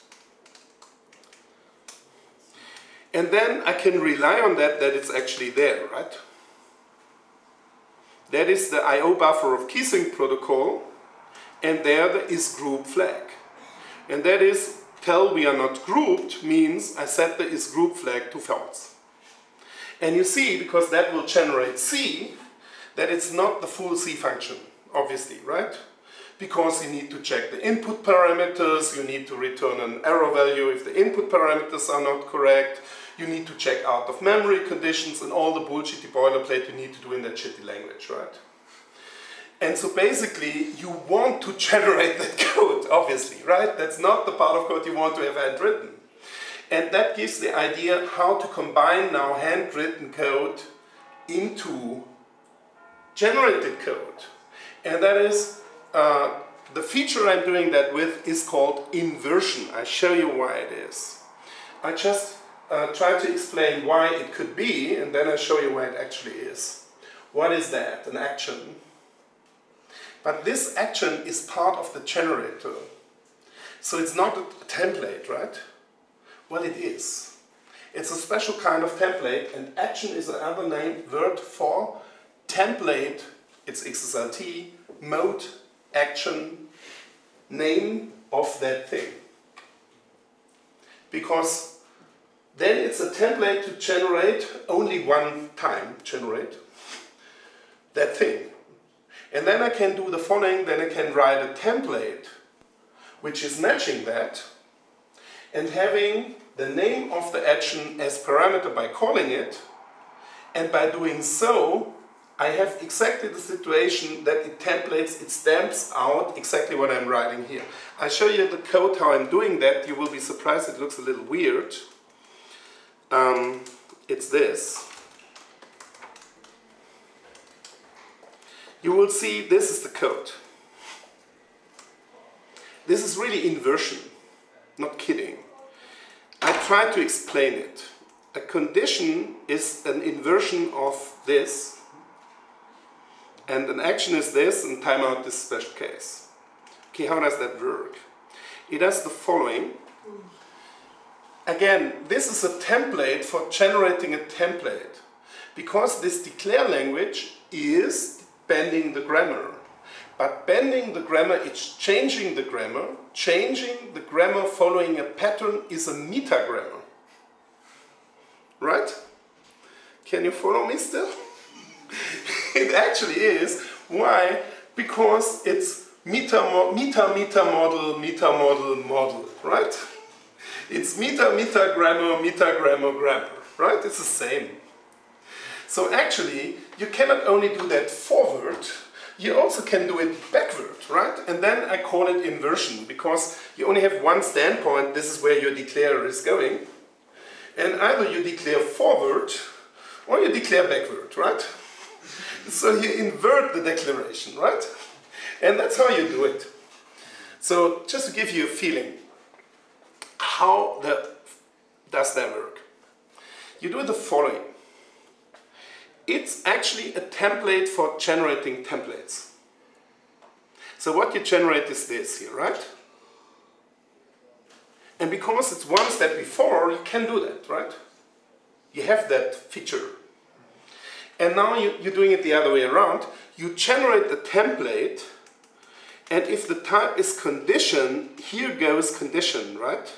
And then I can rely on that, that it's actually there, right? That is the I.O. buffer of keysync protocol, and there the is group flag. And that is tell we are not grouped means I set the is group flag to false. And you see, because that will generate C, that it's not the full C function, obviously, right? Because you need to check the input parameters, you need to return an error value if the input parameters are not correct, you need to check out of memory conditions and all the bullshitty boilerplate you need to do in that shitty language, right? And so basically, you want to generate that code, obviously, right? That's not the part of code you want to have handwritten. And that gives the idea how to combine now handwritten code into generated code. And that is, uh, the feature I'm doing that with is called inversion. I show you why it is. I just uh, try to explain why it could be, and then I show you why it actually is. What is that? An action. But this action is part of the generator. So it's not a template, right? Well, it is. It's a special kind of template, and action is another name word for template. It's XSLT, mode, action, name of that thing. Because then it's a template to generate only one time, generate that thing. And then I can do the following, then I can write a template which is matching that and having the name of the action as parameter by calling it and by doing so I have exactly the situation that it templates, it stamps out exactly what I'm writing here. I show you the code how I'm doing that. You will be surprised it looks a little weird. Um, it's this. You will see this is the code. This is really inversion, not kidding. I try to explain it. A condition is an inversion of this, and an action is this, and timeout this special case. Okay, how does that work? It does the following. Again, this is a template for generating a template, because this declare language is bending the grammar. But bending the grammar, it's changing the grammar. Changing the grammar following a pattern is a metagrammar. Right? Can you follow me still? it actually is. Why? Because it's meta, meta, meta model, meta model, model, right? It's meta, meta grammar, meta grammar, grammar, right? It's the same. So actually, you cannot only do that forward, you also can do it backward, right? And then I call it inversion because you only have one standpoint, this is where your declarer is going. And either you declare forward or you declare backward, right? So you invert the declaration, right? And that's how you do it. So just to give you a feeling, how that does that work? You do the following it's actually a template for generating templates. So what you generate is this here, right? And because it's one step before, you can do that, right? You have that feature. And now you, you're doing it the other way around. You generate the template, and if the type is condition, here goes condition, right?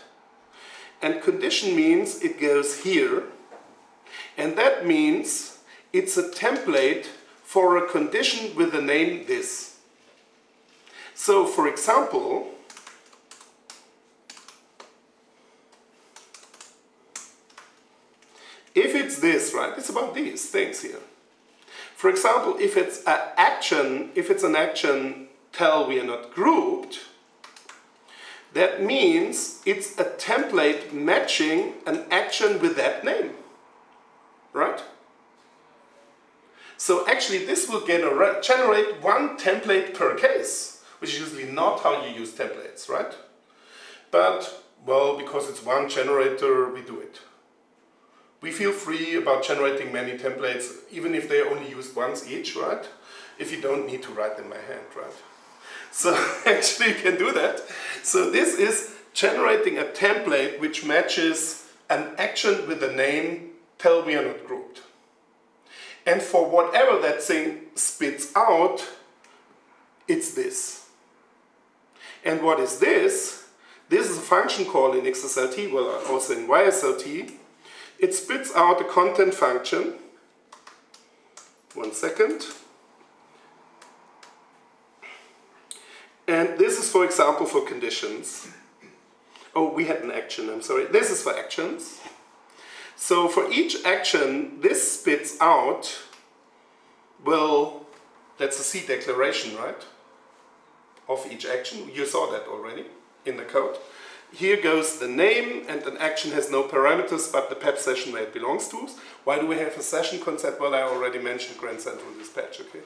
And condition means it goes here, and that means it's a template for a condition with the name this. So for example, if it's this, right, it's about these things here. For example, if it's an action, if it's an action tell we are not grouped, that means it's a template matching an action with that name, right? So actually this will generate one template per case, which is usually not how you use templates, right? But, well, because it's one generator, we do it. We feel free about generating many templates, even if they're only used once each, right? If you don't need to write them by hand, right? So actually you can do that. So this is generating a template which matches an action with a name tell we are not grouped. And for whatever that thing spits out, it's this. And what is this? This is a function call in XSLT, well also in YSLT. It spits out a content function. One second. And this is, for example, for conditions. Oh, we had an action, I'm sorry. This is for actions. So for each action, this spits out, well, that's a C declaration, right? Of each action. You saw that already in the code. Here goes the name, and an action has no parameters but the PEP session where it belongs to. Why do we have a session concept? Well, I already mentioned Grand Central Dispatch, okay?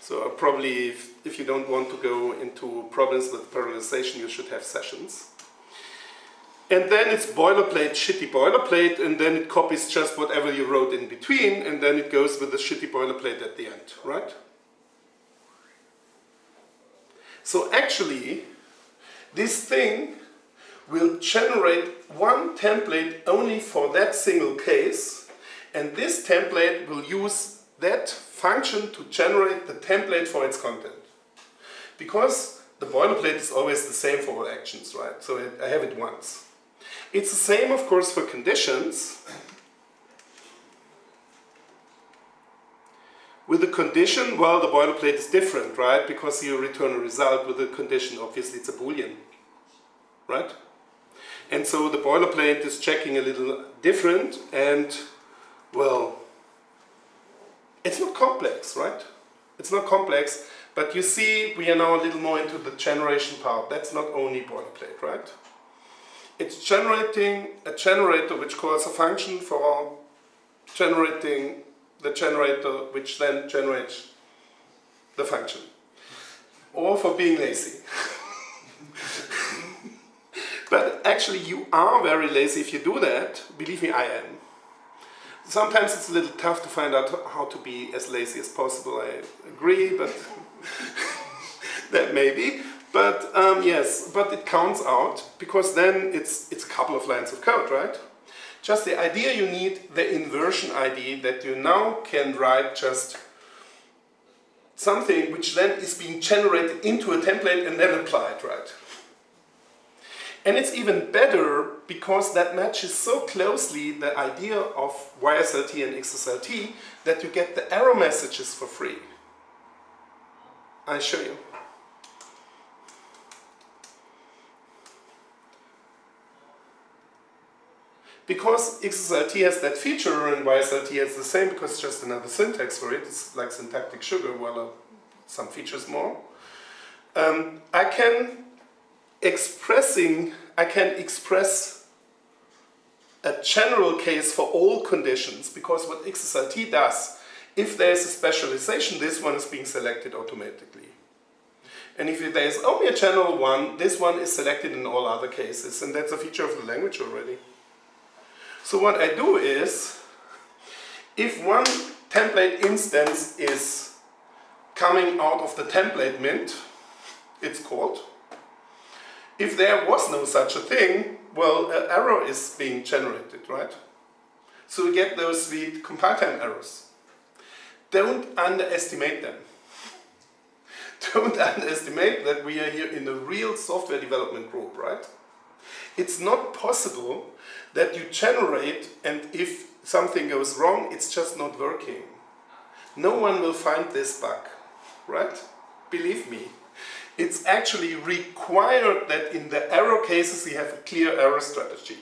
So probably if, if you don't want to go into problems with parallelization, you should have sessions. And then it's boilerplate, shitty boilerplate, and then it copies just whatever you wrote in between, and then it goes with the shitty boilerplate at the end, right? So actually, this thing will generate one template only for that single case, and this template will use that function to generate the template for its content. Because the boilerplate is always the same for all actions, right? So I have it once. It's the same, of course, for conditions. With the condition, well, the boilerplate is different, right? Because you return a result with a condition, obviously it's a boolean, right? And so the boilerplate is checking a little different and, well, it's not complex, right? It's not complex, but you see we are now a little more into the generation part. That's not only boilerplate, right? It's generating a generator which calls a function for generating the generator which then generates the function. Or for being lazy. but actually you are very lazy if you do that. Believe me, I am. Sometimes it's a little tough to find out how to be as lazy as possible, I agree, but that may be. But um, yes, but it counts out because then it's, it's a couple of lines of code, right? Just the idea you need the inversion ID that you now can write just something which then is being generated into a template and then applied, right? And it's even better because that matches so closely the idea of YSLT and XSLT that you get the error messages for free. I'll show you. Because XSLT has that feature and YSLT has the same because it's just another syntax for it, it's like syntactic sugar, well, uh, some features more. Um, I can expressing, I can express a general case for all conditions because what XSLT does, if there is a specialization, this one is being selected automatically. And if there is only a general one, this one is selected in all other cases, and that's a feature of the language already. So what I do is, if one template instance is coming out of the template mint, it's called. If there was no such a thing, well, an error is being generated, right? So we get those sweet compile time errors. Don't underestimate them. Don't underestimate that we are here in a real software development group, right? It's not possible that you generate and if something goes wrong, it's just not working. No one will find this bug, right? Believe me. It's actually required that in the error cases you have a clear error strategy.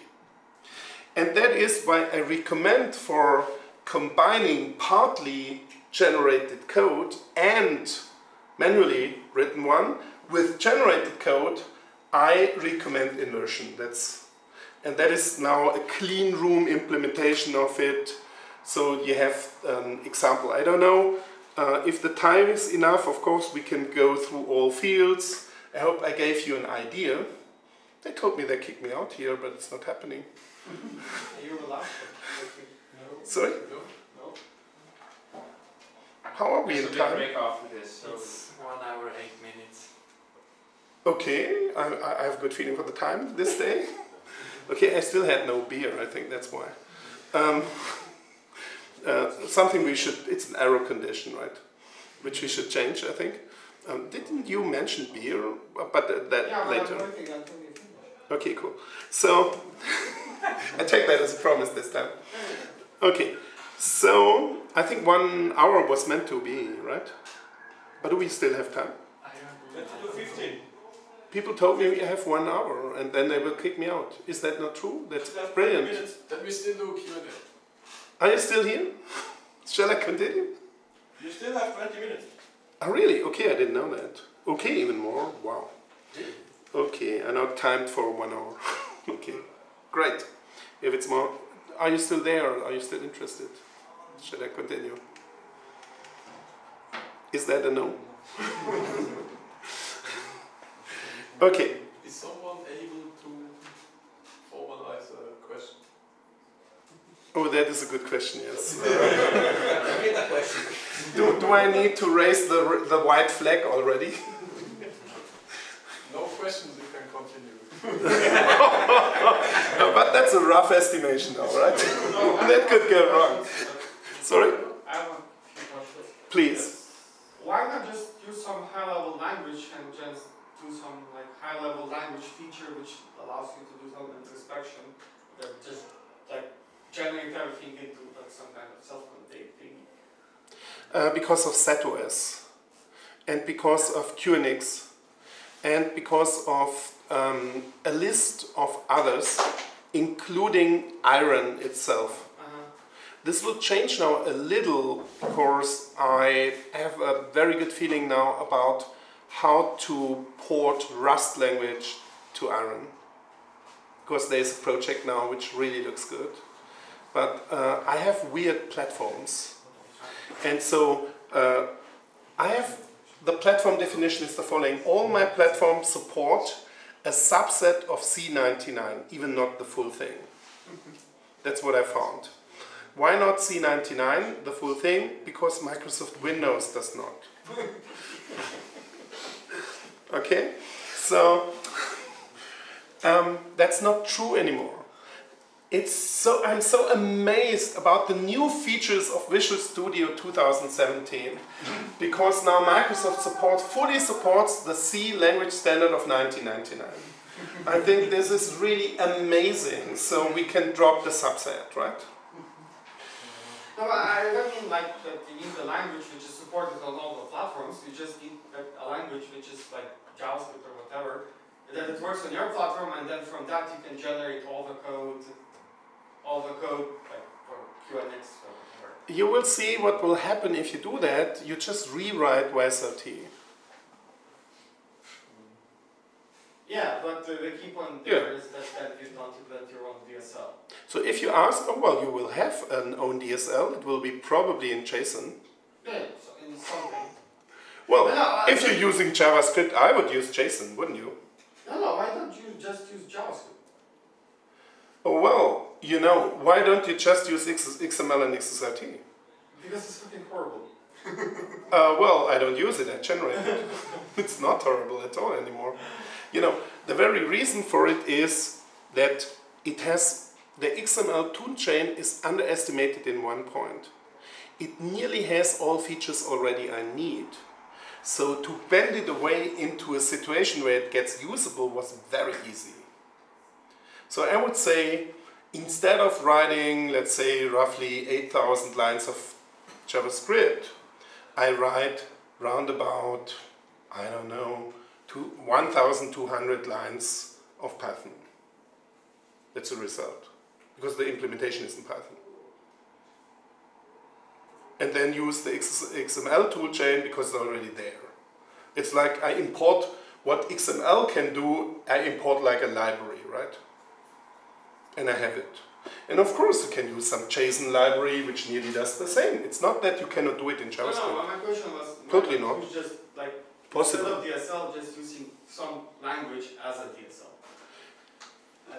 And that is why I recommend for combining partly generated code and manually written one with generated code I recommend inversion. That's and that is now a clean room implementation of it. So you have an example. I don't know uh, if the time is enough. Of course, we can go through all fields. I hope I gave you an idea. They told me they kicked me out here, but it's not happening. you allowed Sorry? No. No. How are we in time? break after this. So It's one hour, eight minutes. Okay, I, I have a good feeling for the time this day. Okay, I still had no beer, I think that's why. Um, uh, something we should, it's an error condition, right? Which we should change, I think. Um, didn't you mention beer? But uh, that Yeah, but later. I'm waiting until you. Okay, cool. So, I take that as a promise this time. Okay, so I think one hour was meant to be, right? But do we still have time? I don't know. 15. People told me we have one hour and then they will kick me out. Is that not true? That's brilliant. Then we still do Q&A. Are you still here? Shall I continue? You still have 20 minutes. Oh, really? Okay, I didn't know that. Okay, even more? Wow. Okay, I now timed for one hour. okay, great. If it's more, are you still there? Are you still interested? Should I continue? Is that a no? okay, Is someone able to formalize a question? oh, that is a good question, yes. Get do, do I need to raise the, the white flag already? No questions, you can continue. no, but that's a rough estimation now, right? that could go wrong. Sorry? I have a few questions. Please. Why not just use some high-level language and just do some like high-level language feature which allows you to do some introspection that just like generate everything into like some kind of self-contained thing? Uh, because of z/OS and because of QNX and because of um, a list of others, including Iron itself. Uh-huh. This will change now a little because I have a very good feeling now about how to port Rust language to Iron. Because there's a project now which really looks good. But uh, I have weird platforms. And so uh, I have the platform definition is the following. All my platforms support a subset of C99, even not the full thing. That's what I found. Why not C99, the full thing? Because Microsoft Windows does not. okay? So, um, that's not true anymore. It's so, I'm so amazed about the new features of Visual Studio 2017 because now Microsoft support fully supports the C language standard of 1999. I think this is really amazing, so we can drop the subset, right? No, I don't mean like that you need a language which is supported on all the platforms. You just need a, language which is like JavaScript or whatever. And then it works on your platform, and then from that you can generate all the code, all the code like for QNX or whatever. You will see what will happen if you do that. You just rewrite YSLT. Yeah, but uh, the key point Yeah. there is that, that you don't implement your own DSL. So if you ask, oh well, you will have an own DSL. It will be probably in JSON. Yeah, so in something. Well, No, if you're using JavaScript, I would use JSON, wouldn't you? No, no, why don't you just use JavaScript? Oh well, you know, why don't you just use X- XML and XSLT? Because it's fucking horrible. Uh, well, I don't use it, I generate it. it's not horrible at all anymore. You know, the very reason for it is that it has the XML toolchain is underestimated in one point. It nearly has all features already I need. So to bend it away into a situation where it gets usable was very easy. So I would say instead of writing, let's say, roughly 8,000 lines of JavaScript, I write round about, I don't know, two, 1,200 lines of Python. That's the result, because the implementation is in Python. And then use the X- XML toolchain because it's already there. It's like I import what XML can do, I import like a library, right? And I have it. And of course, you can use some JSON library which nearly does the same. It's not that you cannot do it in No, JavaScript. no, my question was Totally not. Just like Possible. instead of DSL, just using some language as a DSL.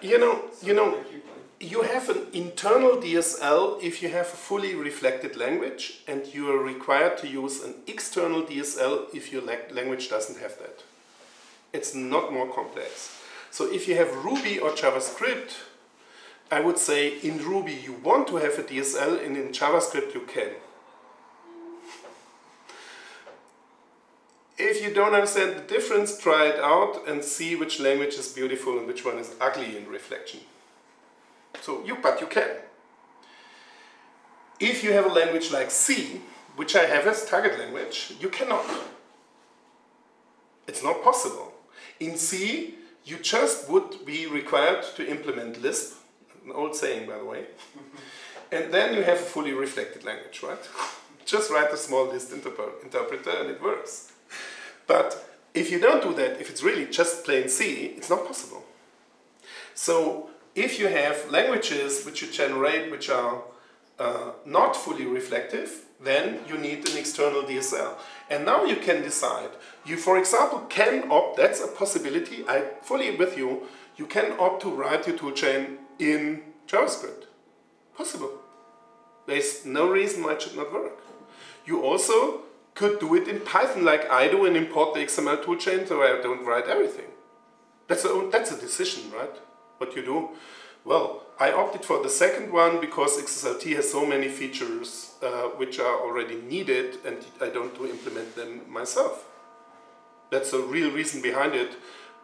You know- you know- the key point. You have an internal DSL if you have a fully reflected language, and you are required to use an external DSL if your la- language doesn't have that. It's not more complex. So if you have Ruby or JavaScript, I would say in Ruby you want to have a DSL, and in JavaScript you can. If you don't understand the difference, try it out and see which language is beautiful and which one is ugly in reflection. So you, but you can. If you have a language like C, which I have as target language, you cannot. It's not possible. In C, you just would be required to implement Lisp, an old saying by the way, and then you have a fully reflected language, right? just write a small Lisp interp- interpreter and it works. But if you don't do that, if it's really just plain C, it's not possible. So if you have languages which you generate which are uh, not fully reflective, then you need an external DSL. And now you can decide. You, for example, can opt, that's a possibility, I fully with you, you can opt to write your toolchain in JavaScript. Possible. There's no reason why it should not work. You also could do it in Python like I do and import the XML toolchain so I don't write everything. That's a, that's a decision, right? What you do. Well, I opted for the second one because XSLT has so many features uh, which are already needed and I don't to implement them myself. That's the real reason behind it.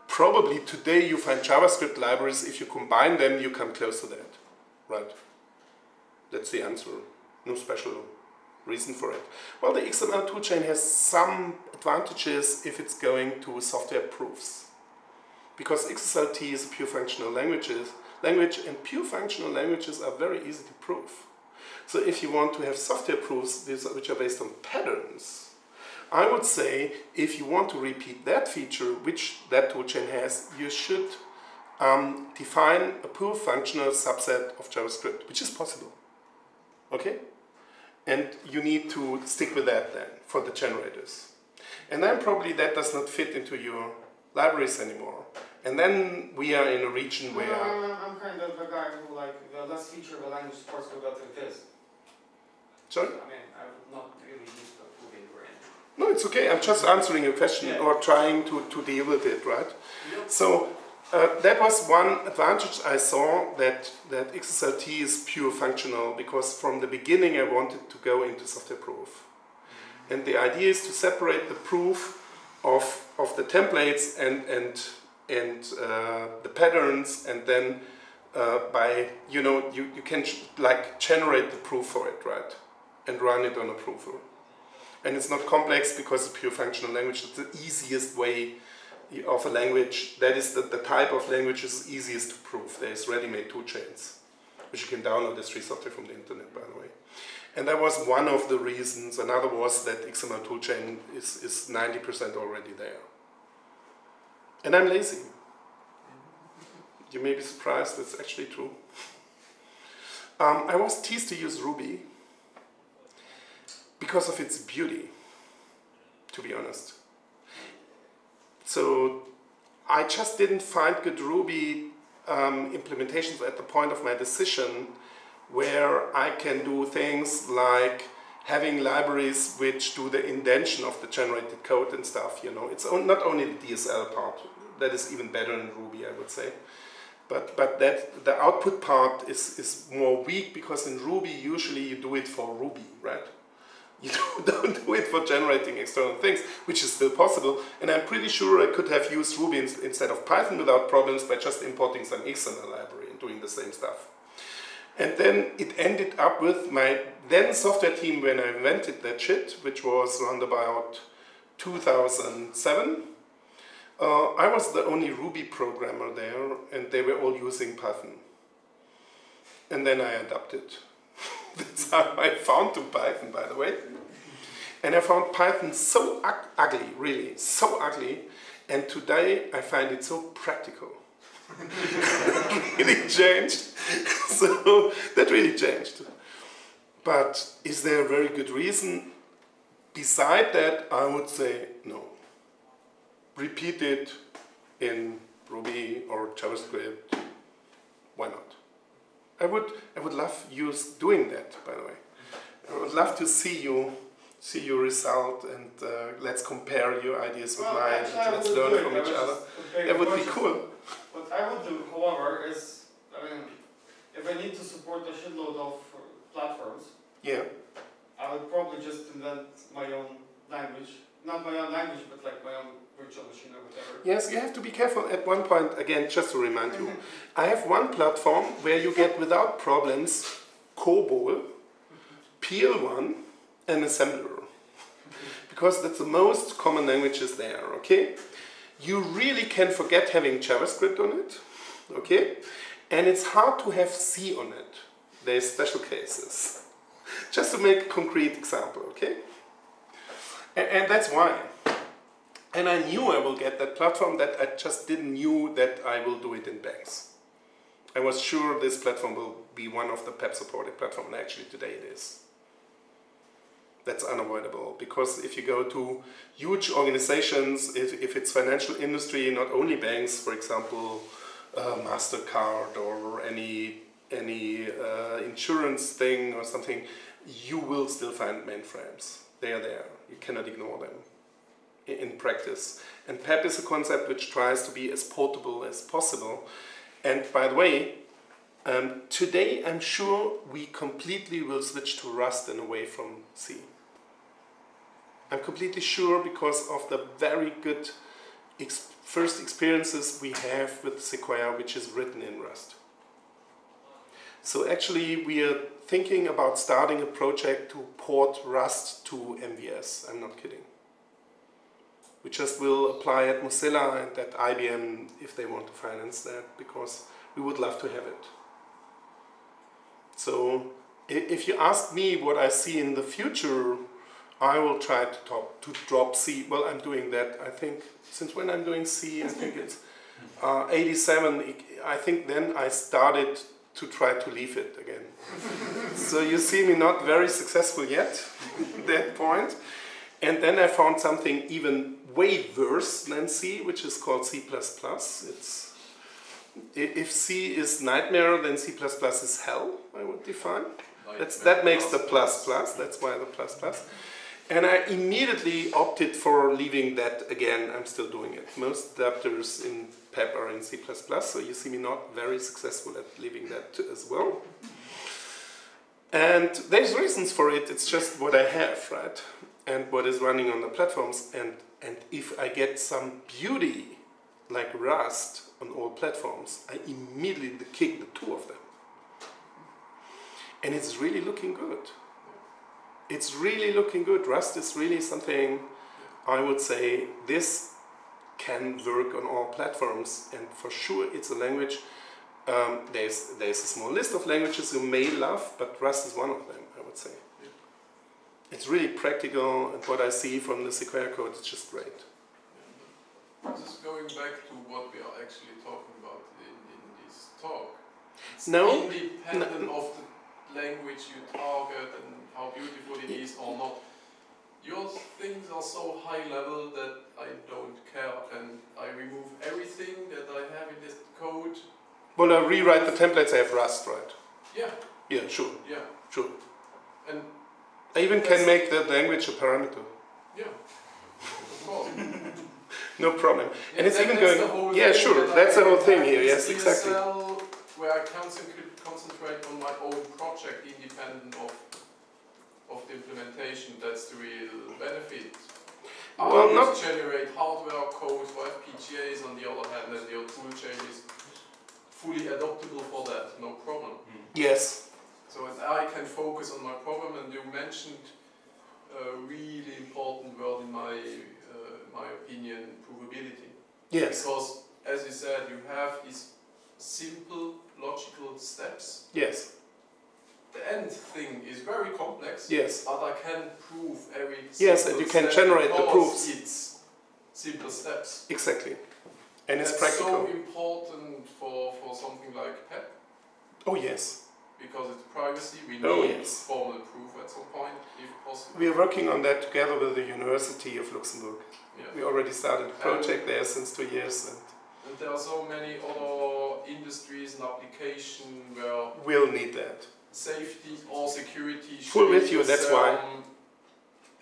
Probably today you find JavaScript libraries, if you combine them, you come close to that, right? That's the answer. No special reason for it. Well, the XML toolchain has some advantages if it's going to software proofs. Because XSLT is a pure functional languages, language and pure functional languages are very easy to prove. So if you want to have software proofs which are based on patterns, I would say if you want to repeat that feature, which that toolchain has, you should um, define a pure functional subset of JavaScript, which is possible. Okay? And you need to stick with that then for the generators. And then probably that does not fit into your libraries anymore. And then we are in a region where... No, I'm kind of a guy who like, the less feature of a language supports go better it is. Sorry? I mean, I'm not really used to or anything. No, it's okay. I'm just answering your question Yeah. or trying to, to deal with it, right? So uh, that was one advantage I saw that, that XSLT is pure functional because from the beginning I wanted to go into software proof. And the idea is to separate the proof of, of the templates and, and, and uh, the patterns and then uh, by, you know, you, you can like generate the proof for it, right? And run it on a prover. And it's not complex because it's pure functional language. It's the easiest way of a language. That is the, the type of language is easiest to prove. There's ready-made toolchains, which you can download as free software from the internet, by the way. And that was one of the reasons. Another was that XML toolchain is, is 90% already there. And I'm lazy. You may be surprised, that's actually true. Um, I was teased to use Ruby because of its beauty, to be honest. So I just didn't find good Ruby um, implementations at the point of my decision where I can do things like having libraries which do the indentation of the generated code and stuff, you know. It's not only the DSL part, that is even better in Ruby, I would say. But, but that the output part is, is more weak because in Ruby usually you do it for Ruby, right? You don't do it for generating external things, which is still possible. And I'm pretty sure I could have used Ruby in, instead of Python without problems by just importing some XML library and doing the same stuff. And then it ended up with my then software team when I invented that shit, which was around about 2007. Uh, I was the only Ruby programmer there, and they were all using Python. And then I adapted. That's how I found to Python, by the way. And I found Python so ugly, really, so ugly. And today I find it so practical. really changed. so that really changed. But is there a very good reason? Beside that, I would say no. Repeat it in Ruby or JavaScript. Why not? I would, I would love you doing that, by the way. I would love to see you, see your result, and uh, let's compare your ideas with Well, mine. I let's learn it. from each other. That would be cool. What I would do, however, is, I mean, if I need to support a shitload of uh, platforms, Yeah. I would probably just invent my own language. Not my own language, but like my own virtual machine or whatever. Yes, you have to be careful. At one point, again, just to remind you, mm-hmm. I have one platform where you get without problems COBOL, PL1, and assembler. Because that's the most common languages there, okay? You really can forget having JavaScript on it, okay? And it's hard to have C on it. There's special cases. Just to make a concrete example, okay? And, and that's why. And I knew I will get that platform that I just didn't knew that I will do it in banks. I was sure this platform will be one of the PEP supported platforms, and actually today it is. That's unavoidable because if you go to huge organizations, if, if it's financial industry, not only banks, for example, uh, MasterCard or any, any uh, insurance thing or something, you will still find mainframes. They are there. You cannot ignore them in practice. And PEP is a concept which tries to be as portable as possible. And by the way, um, today I'm sure we completely will switch to Rust and away from C. I'm completely sure because of the very good ex first experiences we have with Sequoia, which is written in Rust. So actually we are thinking about starting a project to port Rust to MVS. I'm not kidding. We just will apply at Mozilla and at IBM if they want to finance that because we would love to have it. So if you ask me what I see in the future, I will try to, talk, to drop C. Well, I'm doing that. I think since when I'm doing C, I think it's uh, 87. I think then I started to try to leave it again. so you see me not very successful yet at that point. And then I found something even way worse than C, which is called C++. It's if C is nightmare, then C++ is hell, I would define. That's, that makes the plus plus, that's why the plus plus. And I immediately opted for leaving that again. I'm still doing it. Most adapters in PEP are in C++, so you see me not very successful at leaving that as well. And there's reasons for it, it's just what I have, right? And what is running on the platforms. And, and if I get some beauty like Rust on all platforms, I immediately kick the two of them. And it's really looking good. It's really looking good. Rust is really something I would say this can work on all platforms, and for sure it's a language. Um, there's there's a small list of languages you may love, but Rust is one of them. I would say. It's really practical, and what I see from the Sequoia code is just great. Just going back to what we are actually talking about in, in this talk. It's no. Independent no. of the language you target and how beautiful it is or not. Your things are so high level that I don't care and I remove everything that I have in this code. Well, I rewrite the templates I have Rust, right? Yeah. Yeah, sure. Yeah. Sure. And I even can make that language a parameter. Yeah. Of course. no problem. Yeah, and it's even going. Yeah, sure. That's the whole thing here. Yes, exactly. Where I can concentrate on my own project independent of of the implementation, that's the real benefit. I Well, not generate hardware code for FPGAs on the other hand, and your tool chain is fully adoptable for that, no problem. Yes. Can focus on my problem, and you mentioned a really important word in my, uh, my opinion, provability. Yes. Because, as you said, you have these simple logical steps. Yes the end thing is very complex. Yes. But I can prove every Yes, and you can generate the proofs. It's simple steps. Exactly. And That's it's practical. so important for, for something like PEP. Oh yes. Because it's privacy, we oh, need yes. formal proof at some point, if possible. We are working on that together with the University of Luxembourg. We already started a project and there since two years. And, and there are so many other industries and applications where we'll need that safety or security. Full with you, that's why.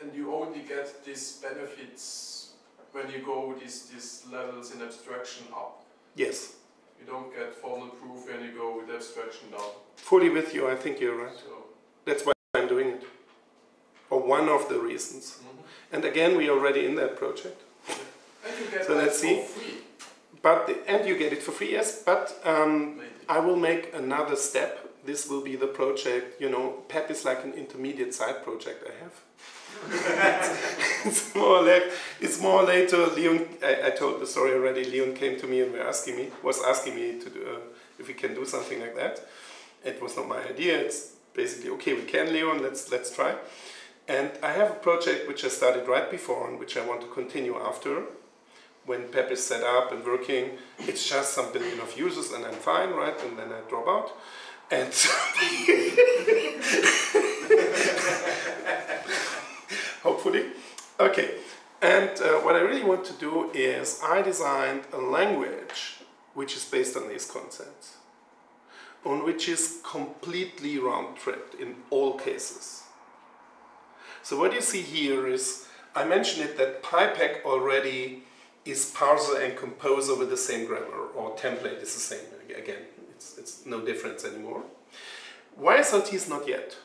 And you only get these benefits when you go these, these levels in abstraction up. Yes. You don't get formal proof when you go with abstraction down. Fully with you, I think you're right. So. That's why I'm doing it. Or one of the reasons. Mm -hmm. And again, we are already in that project. Yeah. And you get so let's see. free. But the, and you get it for free, yes. But um, I will make another step this will be the project, you know, PEP is like an intermediate side project I have. it's more like, it's more later, Leon, I, I, told the story already, Leon came to me and were asking me, was asking me to do, uh, if we can do something like that. It was not my idea, it's basically, okay, we can Leon, let's, let's try. And I have a project which I started right before and which I want to continue after. When PEP is set up and working, it's just some billion of users and I'm fine, right? And then I drop out. And hopefully. Okay, and uh, what I really want to do is I designed a language which is based on these concepts, on which is completely round tripped in all cases. So what you see here is I mentioned it that pyPEG already is parser and composer with the same grammar, or template is the same. Again, it's, it's no difference anymore. YSLT is not yet.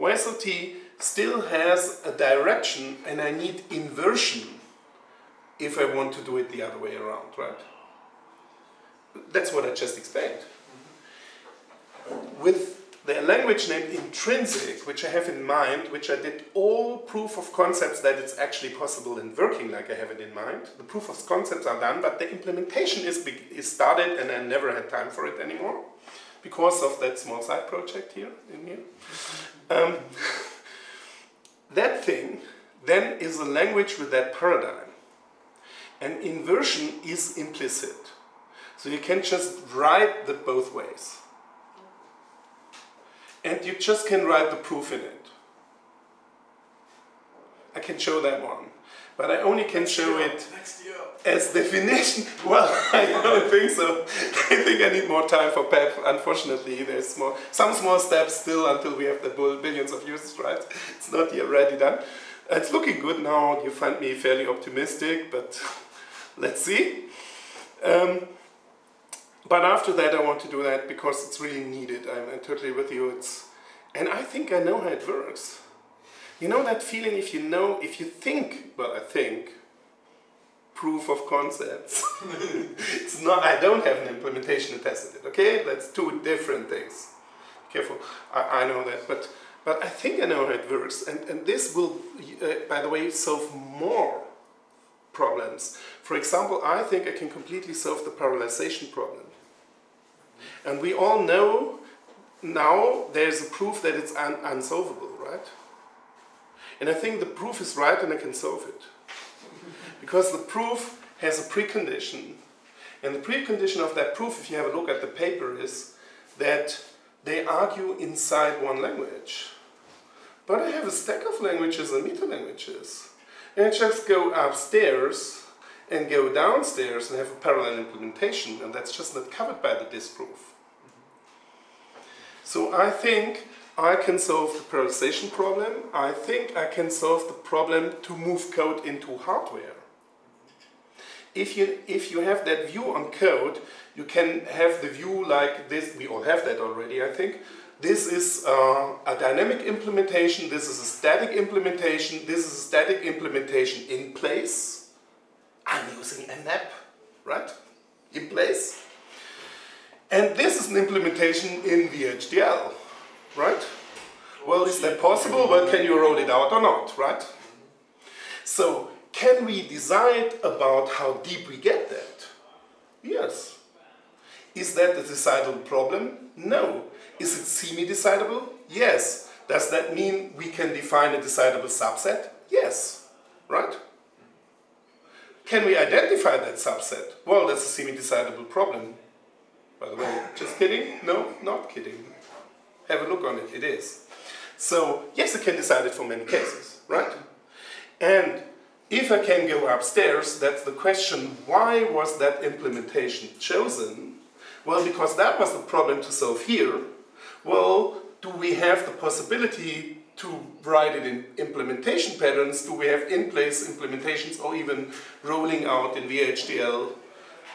YSLT still has a direction and I need inversion if I want to do it the other way around, right? That's what I just explained. With the language named intrinsic, which I have in mind, which I did all proof of concepts that it's actually possible and working like I have it in mind. The proof of concepts are done, but the implementation is, is started and I never had time for it anymore because of that small side project here in here. Um, that thing then is a language with that paradigm. And inversion is implicit. So you can just write the both ways. And you just can write the proof in it. I can show that one. But I only can show it as definition. Well, I don't think so. I think I need more time for PEP. Unfortunately, there's more, some small steps still until we have the billions of users, right? It's not yet ready done. It's looking good now. You find me fairly optimistic, but let's see. Um, but after that, I want to do that because it's really needed. I'm, I'm totally with you. It's, and I think I know how it works. You know that feeling if you know, if you think, well, I think, proof of concepts. it's not, I don't have an implementation to test it, okay? That's two different things. Careful, I, I know that, but, but I think I know how it works. And, and this will, uh, by the way, solve more problems. For example, I think I can completely solve the parallelization problem. And we all know now there's a proof that it's un unsolvable, right? And I think the proof is right and I can solve it. Because the proof has a precondition. And the precondition of that proof, if you have a look at the paper, is that they argue inside one language. But I have a stack of languages and meta languages. And I just go upstairs and go downstairs and have a parallel implementation, and that's just not covered by the disproof. So I think I can solve the parallelization problem. I think I can solve the problem to move code into hardware. If you, if you have that view on code, you can have the view like this. We all have that already, I think. This is uh, a dynamic implementation. This is a static implementation. This is a static implementation in place. I'm using mmap, right? In place. And this is an implementation in VHDL, right? Well, is that possible? But can you roll it out or not, right? So, can we decide about how deep we get that? Yes. Is that a decidable problem? No. Is it semi-decidable? Yes. Does that mean we can define a decidable subset? Yes. Right? Can we identify that subset? Well, that's a semi-decidable problem. By the way, just kidding? No, not kidding. Have a look on it, it is. So, yes, I can decide it for many cases, right? And if I can go upstairs, that's the question, why was that implementation chosen? Well, because that was the problem to solve here. Well, do we have the possibility to write it in implementation patterns? Do we have in-place implementations or even rolling out in VHDL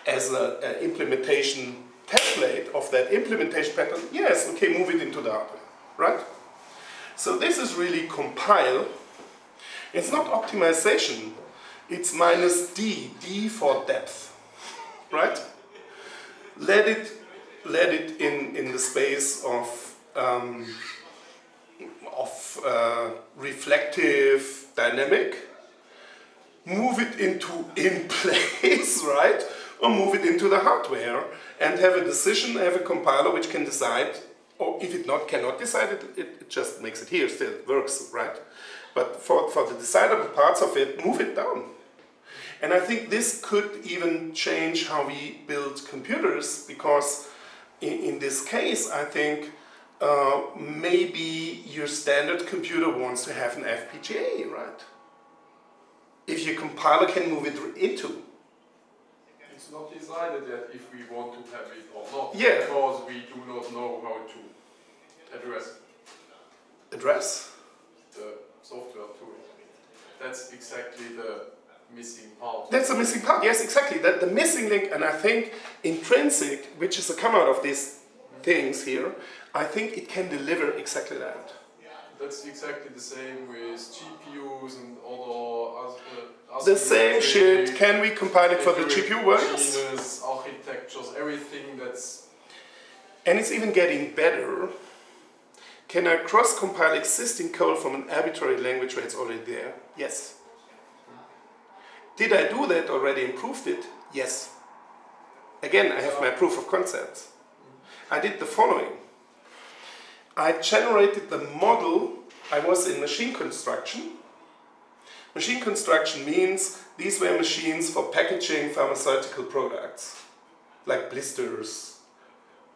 as an implementation template of that implementation pattern, yes, okay, move it into the hardware, right? So this is really compile. It's not optimization, it's minus D, D for depth, right? Let it, let it in, in the space of, um, of uh, reflective dynamic, move it into in place, right? Or move it into the hardware and have a decision, have a compiler which can decide, or if it not cannot decide it, it just makes it here, still works, right? But for, for the decidable parts of it, move it down. And I think this could even change how we build computers because in, in this case, I think uh, maybe your standard computer wants to have an FPGA, right? If your compiler can move it into it's not decided yet if we want to have it or not. Yeah. Because we do not know how to address Address? the software to it. that's exactly the missing part. That's the missing part. Yes, exactly. That the missing link, and I think intrinsic, which is a come out of these things here, I think it can deliver exactly that. That's exactly the same with GPUs and other. Uh, the same shit. Can we compile it for the GPU workers? architectures, everything that's. And it's even getting better. Can I cross compile existing code from an arbitrary language where it's already there? Yes. Did I do that already, improved it? Yes. Again, I have my proof of concepts. I did the following. I generated the model, I was in machine construction. Machine construction means these were machines for packaging pharmaceutical products, like blisters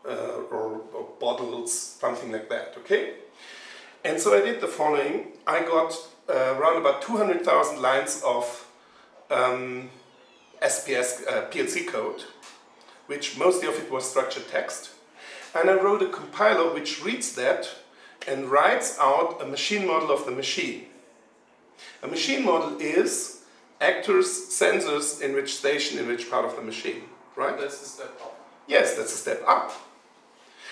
uh, or, or bottles, something like that, okay? And so I did the following. I got uh, around about 200,000 lines of um, SPS uh, PLC code, which mostly of it was structured text. And I wrote a compiler which reads that and writes out a machine model of the machine. A machine model is actors, sensors in which station, in which part of the machine, right? That's a step up. Yes, that's a step up.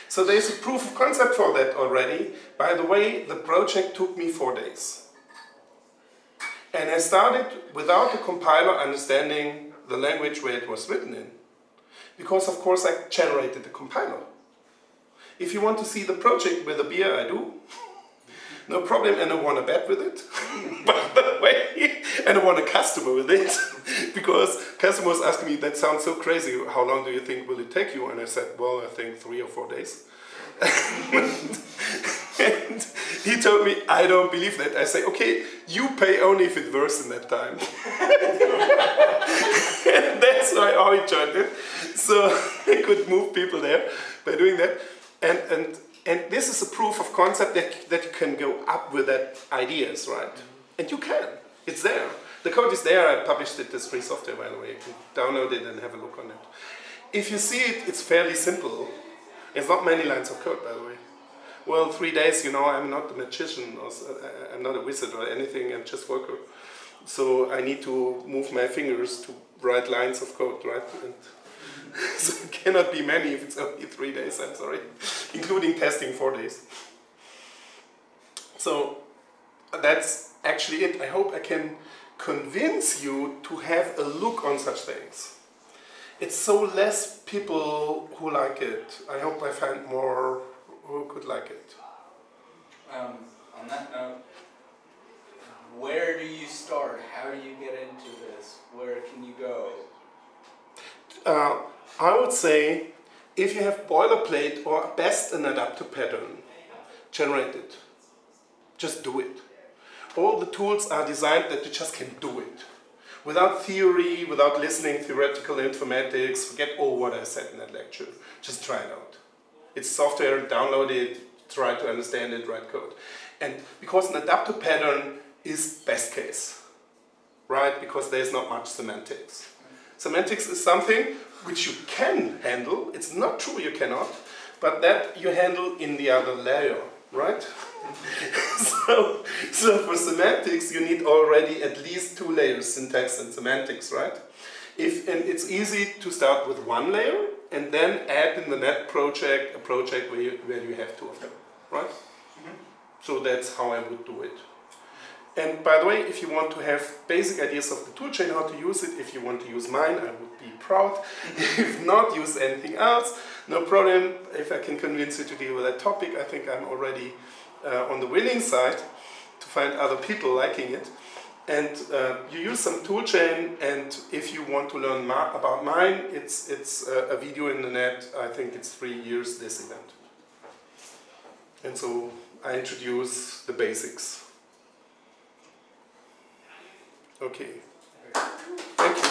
So there's a proof of concept for that already. By the way, the project took me four days. And I started without the compiler understanding the language where it was written in. Because of course I generated the compiler. If you want to see the project with a beer, I do. No problem, and I want to bet with it. By the way, and I want a customer with it. because customers ask me, that sounds so crazy, how long do you think will it take you? And I said, well, I think three or four days. and he told me, I don't believe that. I say, okay, you pay only if it works in that time. and that's why I joined it. So I could move people there by doing that. And, and, and this is a proof of concept that, that you can go up with that ideas, right? And you can. It's there. The code is there. I published it as free software, by the way. You can download it and have a look on it. If you see it, it's fairly simple. It's not many lines of code, by the way well, three days, you know, I'm not a magician, or, uh, I'm not a wizard or anything, I'm just a worker. So I need to move my fingers to write lines of code, right? And so it cannot be many if it's only three days, I'm sorry, including testing four days. So that's actually it. I hope I can convince you to have a look on such things. It's so less people who like it. I hope I find more who could like it? Um, on that note, where do you start? How do you get into this? Where can you go? Uh, I would say if you have boilerplate or best an adapter pattern, generate it. Just do it. All the tools are designed that you just can do it. Without theory, without listening theoretical informatics, forget all what I said in that lecture. Just try it out. It's software, download it, try to understand it, write code. And because an adapter pattern is best case, right? Because there's not much semantics. Semantics is something which you can handle. It's not true you cannot, but that you handle in the other layer, right? so, so for semantics, you need already at least two layers, syntax and semantics, right? If, and it's easy to start with one layer and then add in the net project a project where you, where you have two of them, right? Mm -hmm. So that's how I would do it. And by the way, if you want to have basic ideas of the toolchain, how to use it, if you want to use mine, I would be proud. if not, use anything else, no problem. If I can convince you to deal with that topic, I think I'm already uh, on the winning side to find other people liking it. And uh, you use some toolchain, and if you want to learn about mine, it's, it's uh, a video in the net. I think it's three years this event. And so I introduce the basics. Okay. Thank you.